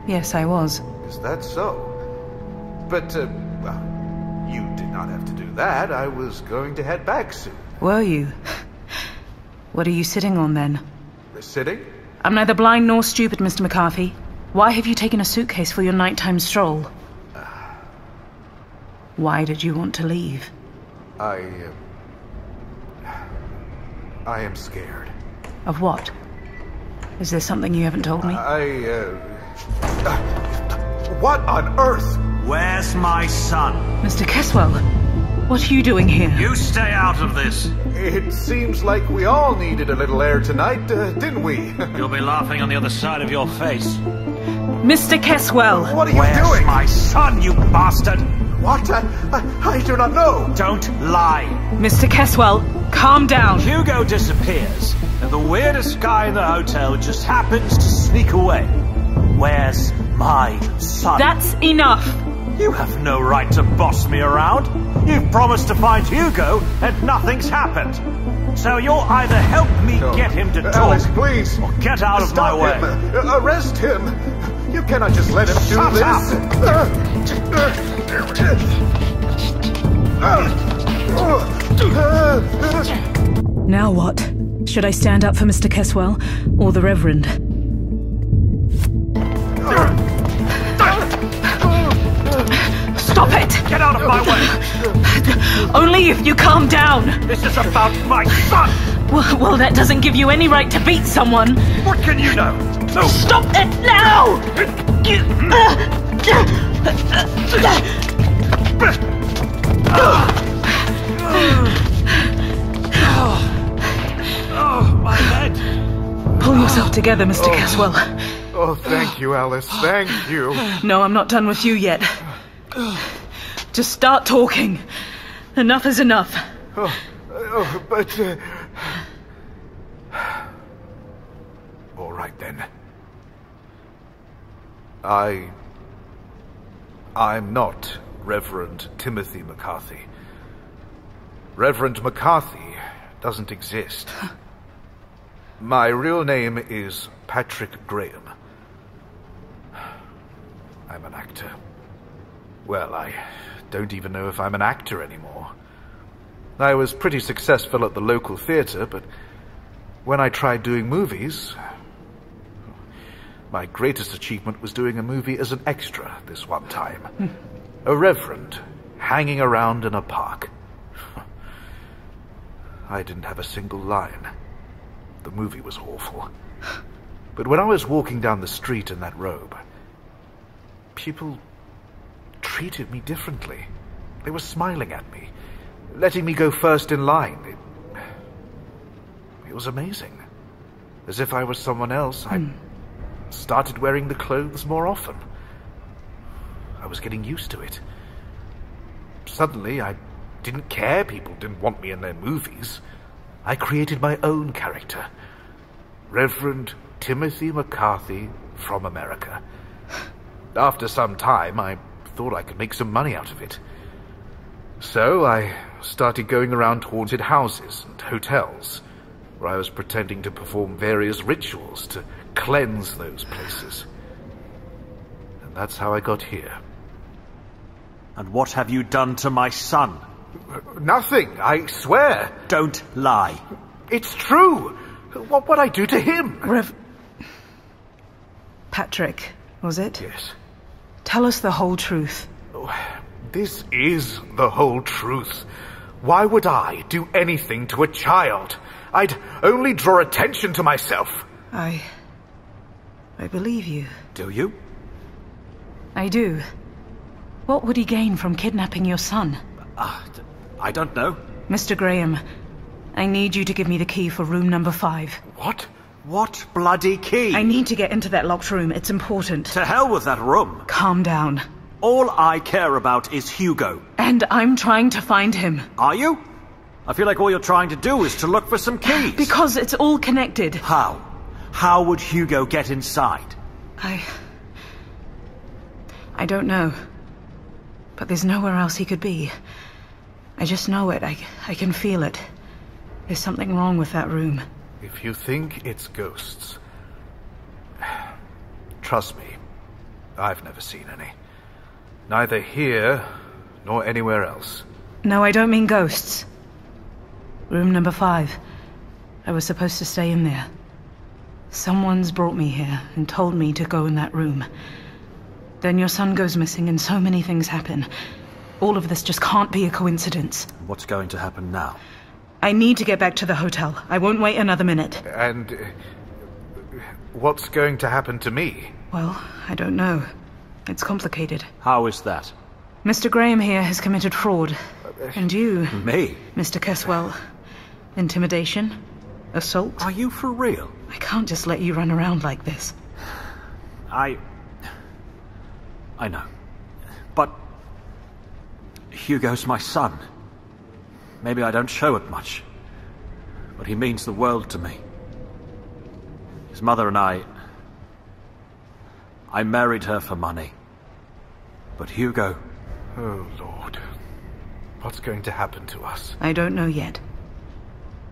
yes, I was. Is that so? But, uh, well, you did not have to do that. I was going to head back soon. Were you? What are you sitting on then? Sitting? I'm neither blind nor stupid, Mr. McCarthy. Why have you taken a suitcase for your nighttime stroll? Why did you want to leave? I. Uh, I am scared. Of what? Is there something you haven't told me? I. Uh, what on earth? Where's my son? Mr. Keswell, what are you doing here? You stay out of this. It seems like we all needed a little air tonight, uh, didn't we? You'll be laughing on the other side of your face. Mr. Keswell! What are you Where's doing? my son, you bastard? What? I, I, I do not know. Don't lie. Mr. Keswell, calm down. Hugo disappears, and the weirdest guy in the hotel just happens to sneak away. Where's my son? That's enough. You have no right to boss me around. You've promised to find Hugo, and nothing's happened. So you'll either help me No. get him to talk, Alice, please. or get out of my way. him. Uh, arrest him. You cannot just let him do Shut this. up. Now what? Should I stand up for Mr. Keswell, or the Reverend? Get out of my way! Only if you calm down! This is about my son! Well, well, that doesn't give you any right to beat someone. What can you know? No! Stop it now! Oh, my head! Pull yourself together, Mr. Oh. Keswell. Oh, thank you, Alice. Thank you. No, I'm not done with you yet. Just start talking. Enough is enough. Oh, oh, but. Uh... All right then. I. I'm not Reverend Timothy McCarthy. Reverend McCarthy doesn't exist. My real name is Patrick Graham. I'm an actor. Well, I don't even know if I'm an actor anymore. I was pretty successful at the local theater, but when I tried doing movies, my greatest achievement was doing a movie as an extra this one time. a reverend hanging around in a park. I didn't have a single line. The movie was awful. But when I was walking down the street in that robe, people treated me differently. They were smiling at me, letting me go first in line. It, it was amazing. As if I was someone else, I hmm. started wearing the clothes more often. I was getting used to it. Suddenly, I didn't care people didn't want me in their movies. I created my own character. Reverend Timothy McCarthy from America. After some time, I thought I could make some money out of it. So I started going around haunted houses and hotels, where I was pretending to perform various rituals to cleanse those places. And that's how I got here. And what have you done to my son? Nothing, I swear. Don't lie. It's true. What would I do to him? Rev. Patrick, was it? Yes. Tell us the whole truth. This is the whole truth. Why would I do anything to a child? I'd only draw attention to myself. I. I believe you. Do you? I do. What would he gain from kidnapping your son? Uh, I don't know. Mr. Graham, I need you to give me the key for room number five. What? What bloody key? I need to get into that locked room. It's important. To hell with that room. Calm down. All I care about is Hugo. And I'm trying to find him. Are you? I feel like all you're trying to do is to look for some keys. Because it's all connected. How? How would Hugo get inside? I. I don't know. But there's nowhere else he could be. I just know it. I, I can feel it. There's something wrong with that room. If you think it's ghosts, trust me, I've never seen any. Neither here nor anywhere else. No, I don't mean ghosts. Room number five. I was supposed to stay in there. Someone's brought me here and told me to go in that room. Then your son goes missing and so many things happen. All of this just can't be a coincidence. What's going to happen now? I need to get back to the hotel. I won't wait another minute. And uh, what's going to happen to me? Well, I don't know. It's complicated. How is that? Mr. Graham here has committed fraud. And you, Me? Mr. Keswell, intimidation, assault. Are you for real? I can't just let you run around like this. I. I know. But. Hugo's my son. Maybe I don't show it much. But he means the world to me. His mother and I. I married her for money. But Hugo. Oh, Lord. What's going to happen to us? I don't know yet.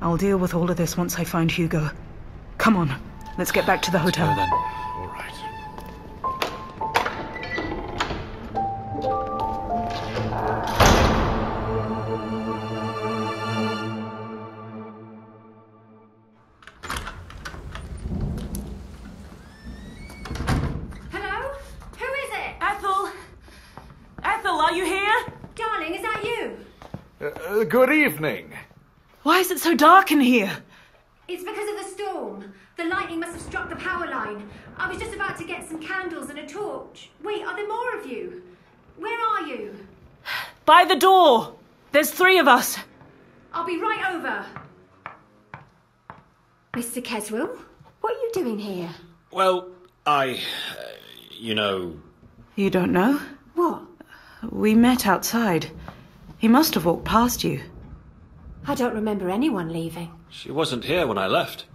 I'll deal with all of this once I find Hugo. Come on, let's get back to the hotel. then. Uh, good evening. Why is it so dark in here? It's because of the storm. The lightning must have struck the power line. I was just about to get some candles and a torch. Wait, are there more of you? Where are you? By the door! There's three of us. I'll be right over. Mr. Keswell, what are you doing here? Well, I. Uh, you know. You don't know? What? We met outside. He must have walked past you. I don't remember anyone leaving. She wasn't here when I left.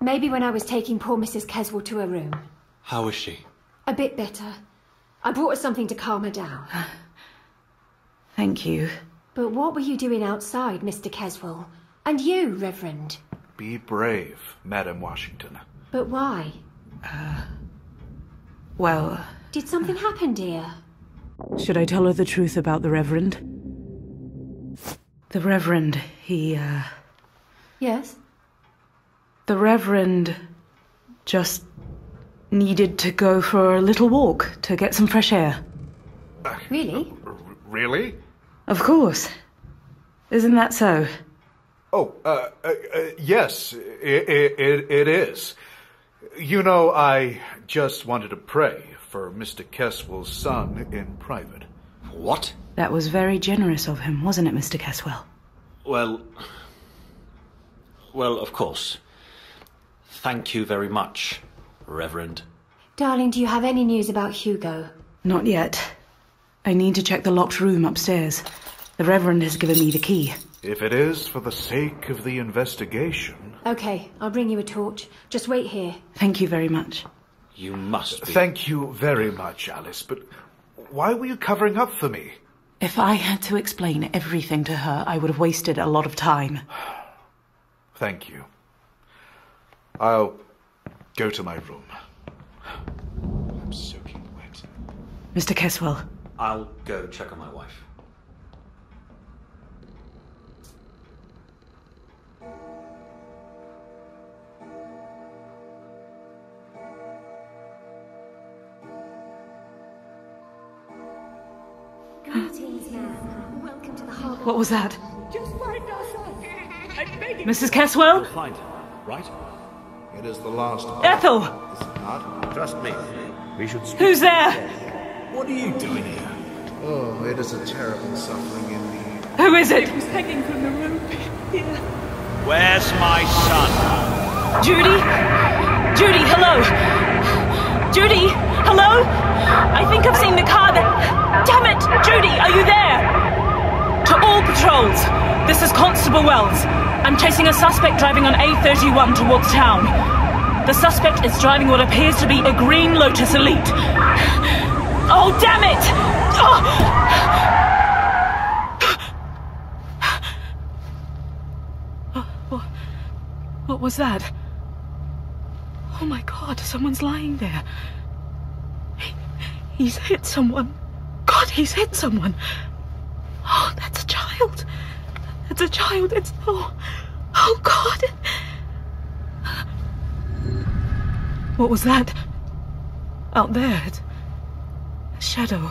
Maybe when I was taking poor Mrs. Keswell to her room. How is she? A bit better. I brought her something to calm her down. Thank you. But what were you doing outside, Mr. Keswell? And you, Reverend? Be brave, Madam Washington. But why? Uh, well, Did something uh, happen, dear? should I tell her the truth about the Reverend? The Reverend, he, uh. Yes? The Reverend just needed to go for a little walk to get some fresh air. Really? Really? Of course. Isn't that so? Oh, uh, uh, uh, yes, it, it, it is. You know, I just wanted to pray for Mr. Keswell's son in private. What? That was very generous of him, wasn't it, Mr. Keswell? Well. Well, of course. Thank you very much, Reverend. Darling, do you have any news about Hugo? Not yet. I need to check the locked room upstairs. The Reverend has given me the key. If it is for the sake of the investigation. Okay, I'll bring you a torch. Just wait here. Thank you very much. You must be. Thank you very much, Alice, but why were you covering up for me? If I had to explain everything to her, I would have wasted a lot of time. Thank you. I'll go to my room. I'm soaking wet. Mr. Keswell, I'll go check on my wife. Greetings, ma'am. Welcome to the harbour. what was that? Just find our son. I'm begging Mrs. Keswell? We'll find her, right? It is the last. Ethel! Is it not? Trust me. We should speak. Who's there? What are you doing here? Oh, it is a terrible suffering indeed. Who is it? He was hanging from the rope. Here. Where's my son? Judy? Judy, hello? Judy, hello? I think I've seen the car that. Damn it! Judy, are you there? To all patrols, this is Constable Wells. I'm chasing a suspect driving on A31 towards town. The suspect is driving what appears to be a green Lotus Elite. Oh, damn it! Oh! What was that? Oh my god, someone's lying there. He, he's hit someone. God, he's hit someone. Oh, that's a child. That's a child. It's. Oh. Oh god. What was that? Out there. A shadow.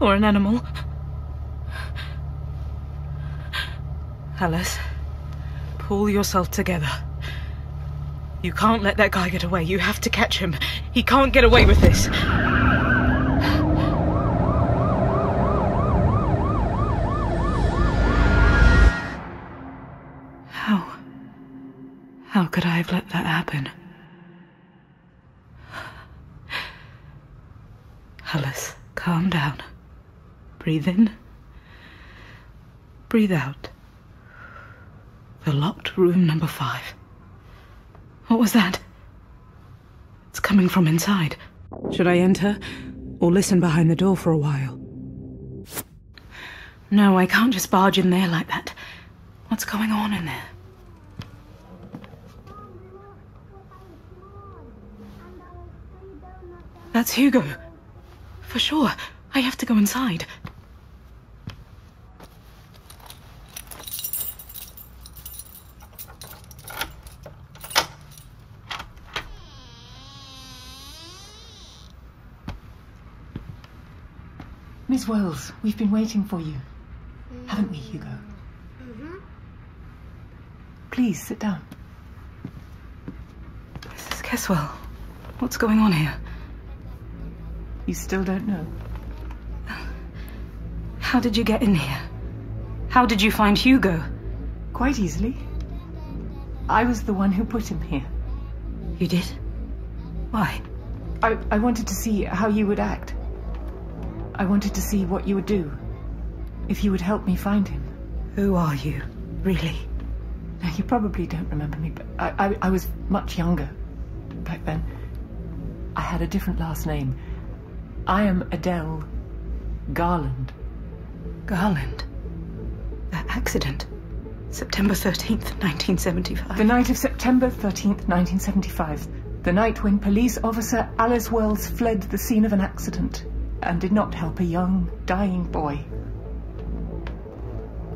Or an animal. Alice, pull yourself together. You can't let that guy get away. You have to catch him. He can't get away with this. How could I have let that happen? Alice, calm down. Breathe in. Breathe out. The locked room number five. What was that? It's coming from inside. Should I enter or listen behind the door for a while? No, I can't just barge in there like that. What's going on in there? That's Hugo. For sure. I have to go inside. Miss Wells, we've been waiting for you. Haven't we, Hugo? Mm-hmm. Please sit down. Mrs. Keswell, what's going on here? You still don't know? How did you get in here? How did you find Hugo? Quite easily. I was the one who put him here. You did? Why? I, I wanted to see how you would act. I wanted to see what you would do. If you would help me find him. Who are you, really? Now, you probably don't remember me, but I, I, I was much younger back then. I had a different last name. I am Adele Garland. Garland? That accident? September 13th, 1975. The night of September 13th, 1975. The night when police officer Alice Wells fled the scene of an accident and did not help a young, dying boy.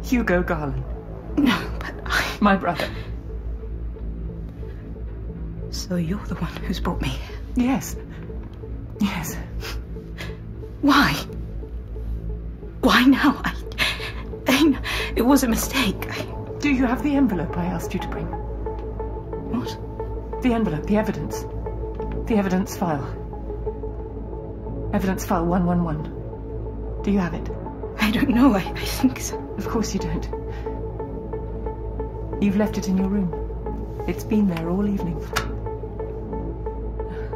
Hugo Garland. No, but I... My brother. So you're the one who's brought me here? Yes. Yes. Why? Why now? I, I, it was a mistake. I... Do you have the envelope I asked you to bring? What? The envelope, the evidence. The evidence file. Evidence file 111. Do you have it? I don't know. I, I think so. Of course you don't. You've left it in your room. It's been there all evening.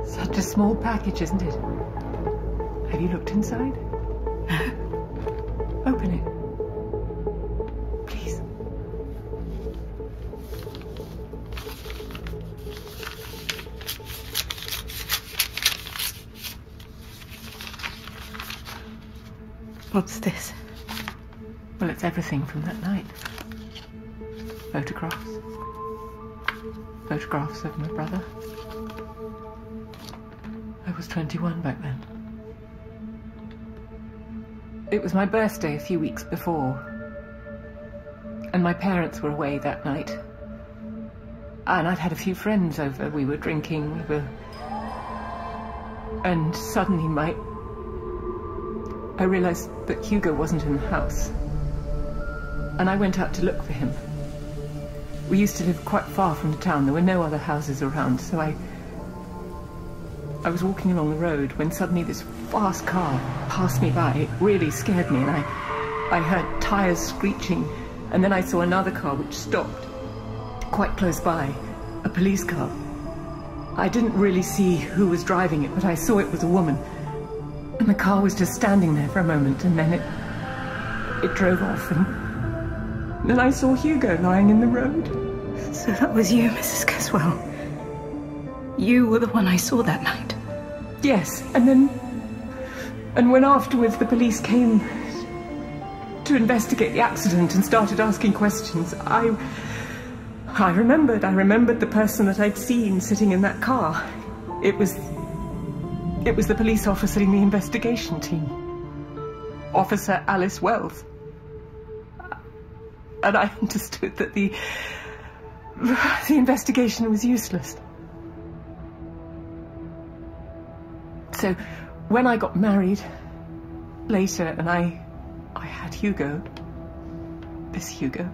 Such a small package, isn't it? Have you looked inside? No. Open it. Please. What's this? Well, it's everything from that night. Photographs. Photographs of my brother. I was 21 back then. It was my birthday a few weeks before. And my parents were away that night. And I'd had a few friends over. We were drinking, we were. And suddenly my. I realized that Hugo wasn't in the house. And I went out to look for him. We used to live quite far from the town. There were no other houses around, so I. I was walking along the road when suddenly this fast car passed me by. It really scared me, and I, I heard tires screeching, and then I saw another car which stopped quite close by, a police car. I didn't really see who was driving it, but I saw it was a woman. And the car was just standing there for a moment, and then it. it drove off, and. then I saw Hugo lying in the road. So that was you, Mrs. Keswell. You were the one I saw that night. Yes, and then. And when afterwards the police came to investigate the accident and started asking questions, I. I remembered. I remembered the person that I'd seen sitting in that car. It was. It was the police officer in the investigation team. Officer Alice Wells. And I understood that the. the investigation was useless. So when I got married later and I I had Hugo, this Hugo,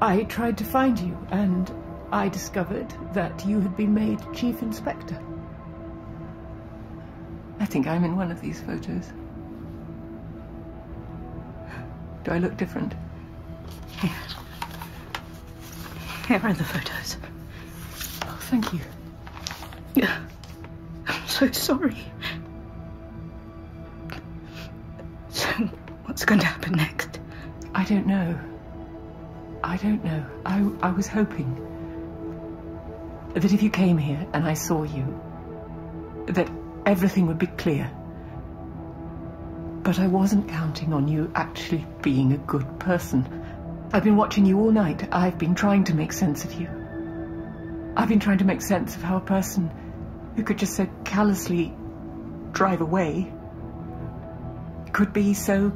I tried to find you and I discovered that you had been made chief inspector. I think I'm in one of these photos. Do I look different? Here. Here are the photos. Oh, thank you. Yeah. I'm so sorry. So, what's going to happen next? I don't know. I don't know. I, I was hoping that if you came here and I saw you, that everything would be clear. But I wasn't counting on you actually being a good person. I've been watching you all night. I've been trying to make sense of you. I've been trying to make sense of how a person who could just so callously drive away could be so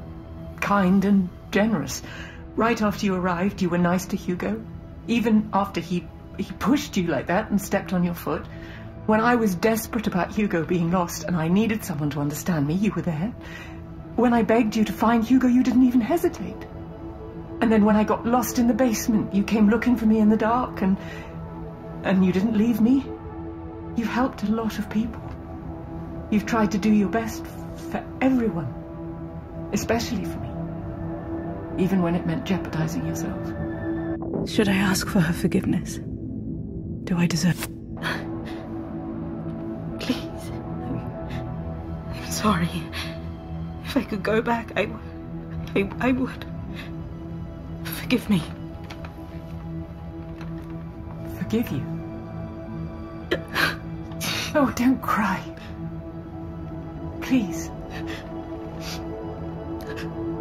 kind and generous. Right after you arrived, you were nice to Hugo. Even after he, he pushed you like that and stepped on your foot. When I was desperate about Hugo being lost and I needed someone to understand me, you were there. When I begged you to find Hugo, you didn't even hesitate. And then when I got lost in the basement, you came looking for me in the dark and... and you didn't leave me. You've helped a lot of people. You've tried to do your best for everyone. Especially for me. Even when it meant jeopardizing yourself. Should I ask for her forgiveness? Do I deserve... Please. I'm sorry. If I could go back, I, I, I would. Forgive me. Forgive you? Oh, don't cry. Please.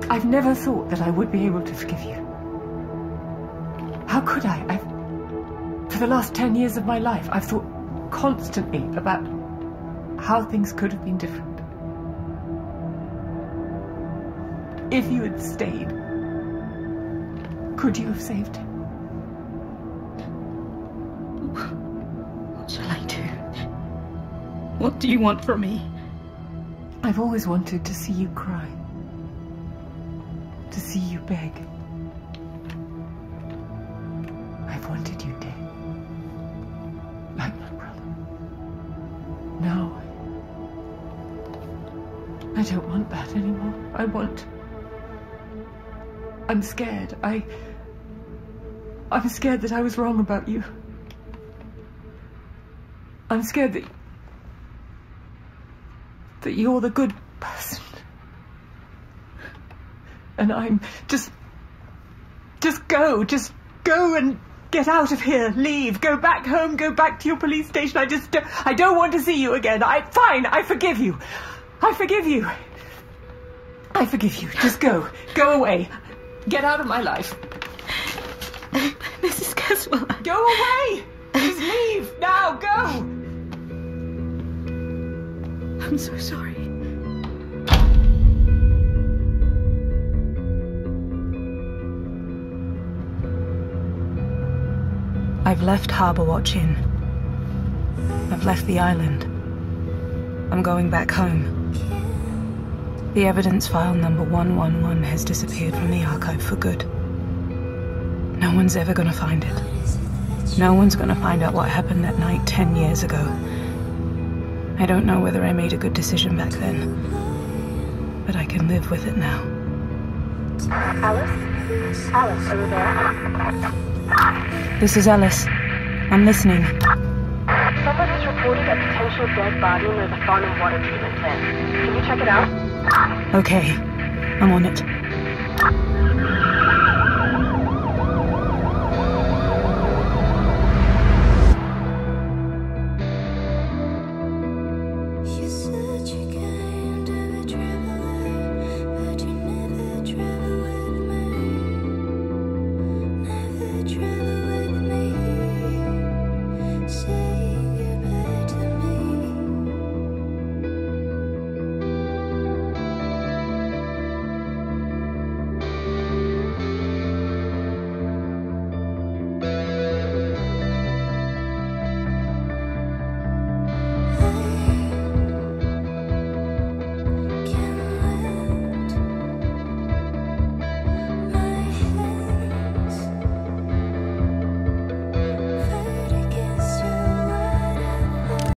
I've never thought that I would be able to forgive you. How could I? I've, for the last ten years of my life, I've thought constantly about how things could have been different. If you had stayed, could you have saved him? What do you want from me? I've always wanted to see you cry. To see you beg. I've wanted you dead. Like my brother. Now, I don't want that anymore. I want. I'm scared. I. I'm scared that I was wrong about you. I'm scared that. That you're the good person. And I'm just. just go. Just go and get out of here. Leave. Go back home. Go back to your police station. I just. Don't, I don't want to see you again. I. Fine. I forgive you. I forgive you. I forgive you. Just go. Go away. Get out of my life. Mrs. Keswell. Go away! Just leave! Now, go! I'm so sorry. I've left Harbour Watch Inn. I've left the island. I'm going back home. The evidence file number 111 has disappeared from the archive for good. No one's ever gonna find it. No one's gonna find out what happened that night ten years ago. I don't know whether I made a good decision back then, but I can live with it now. Alice? Alice, are you there? This is Alice. I'm listening. Someone has reported a potential dead body near the Farnham water treatment plant. Can you check it out? Okay, I'm on it.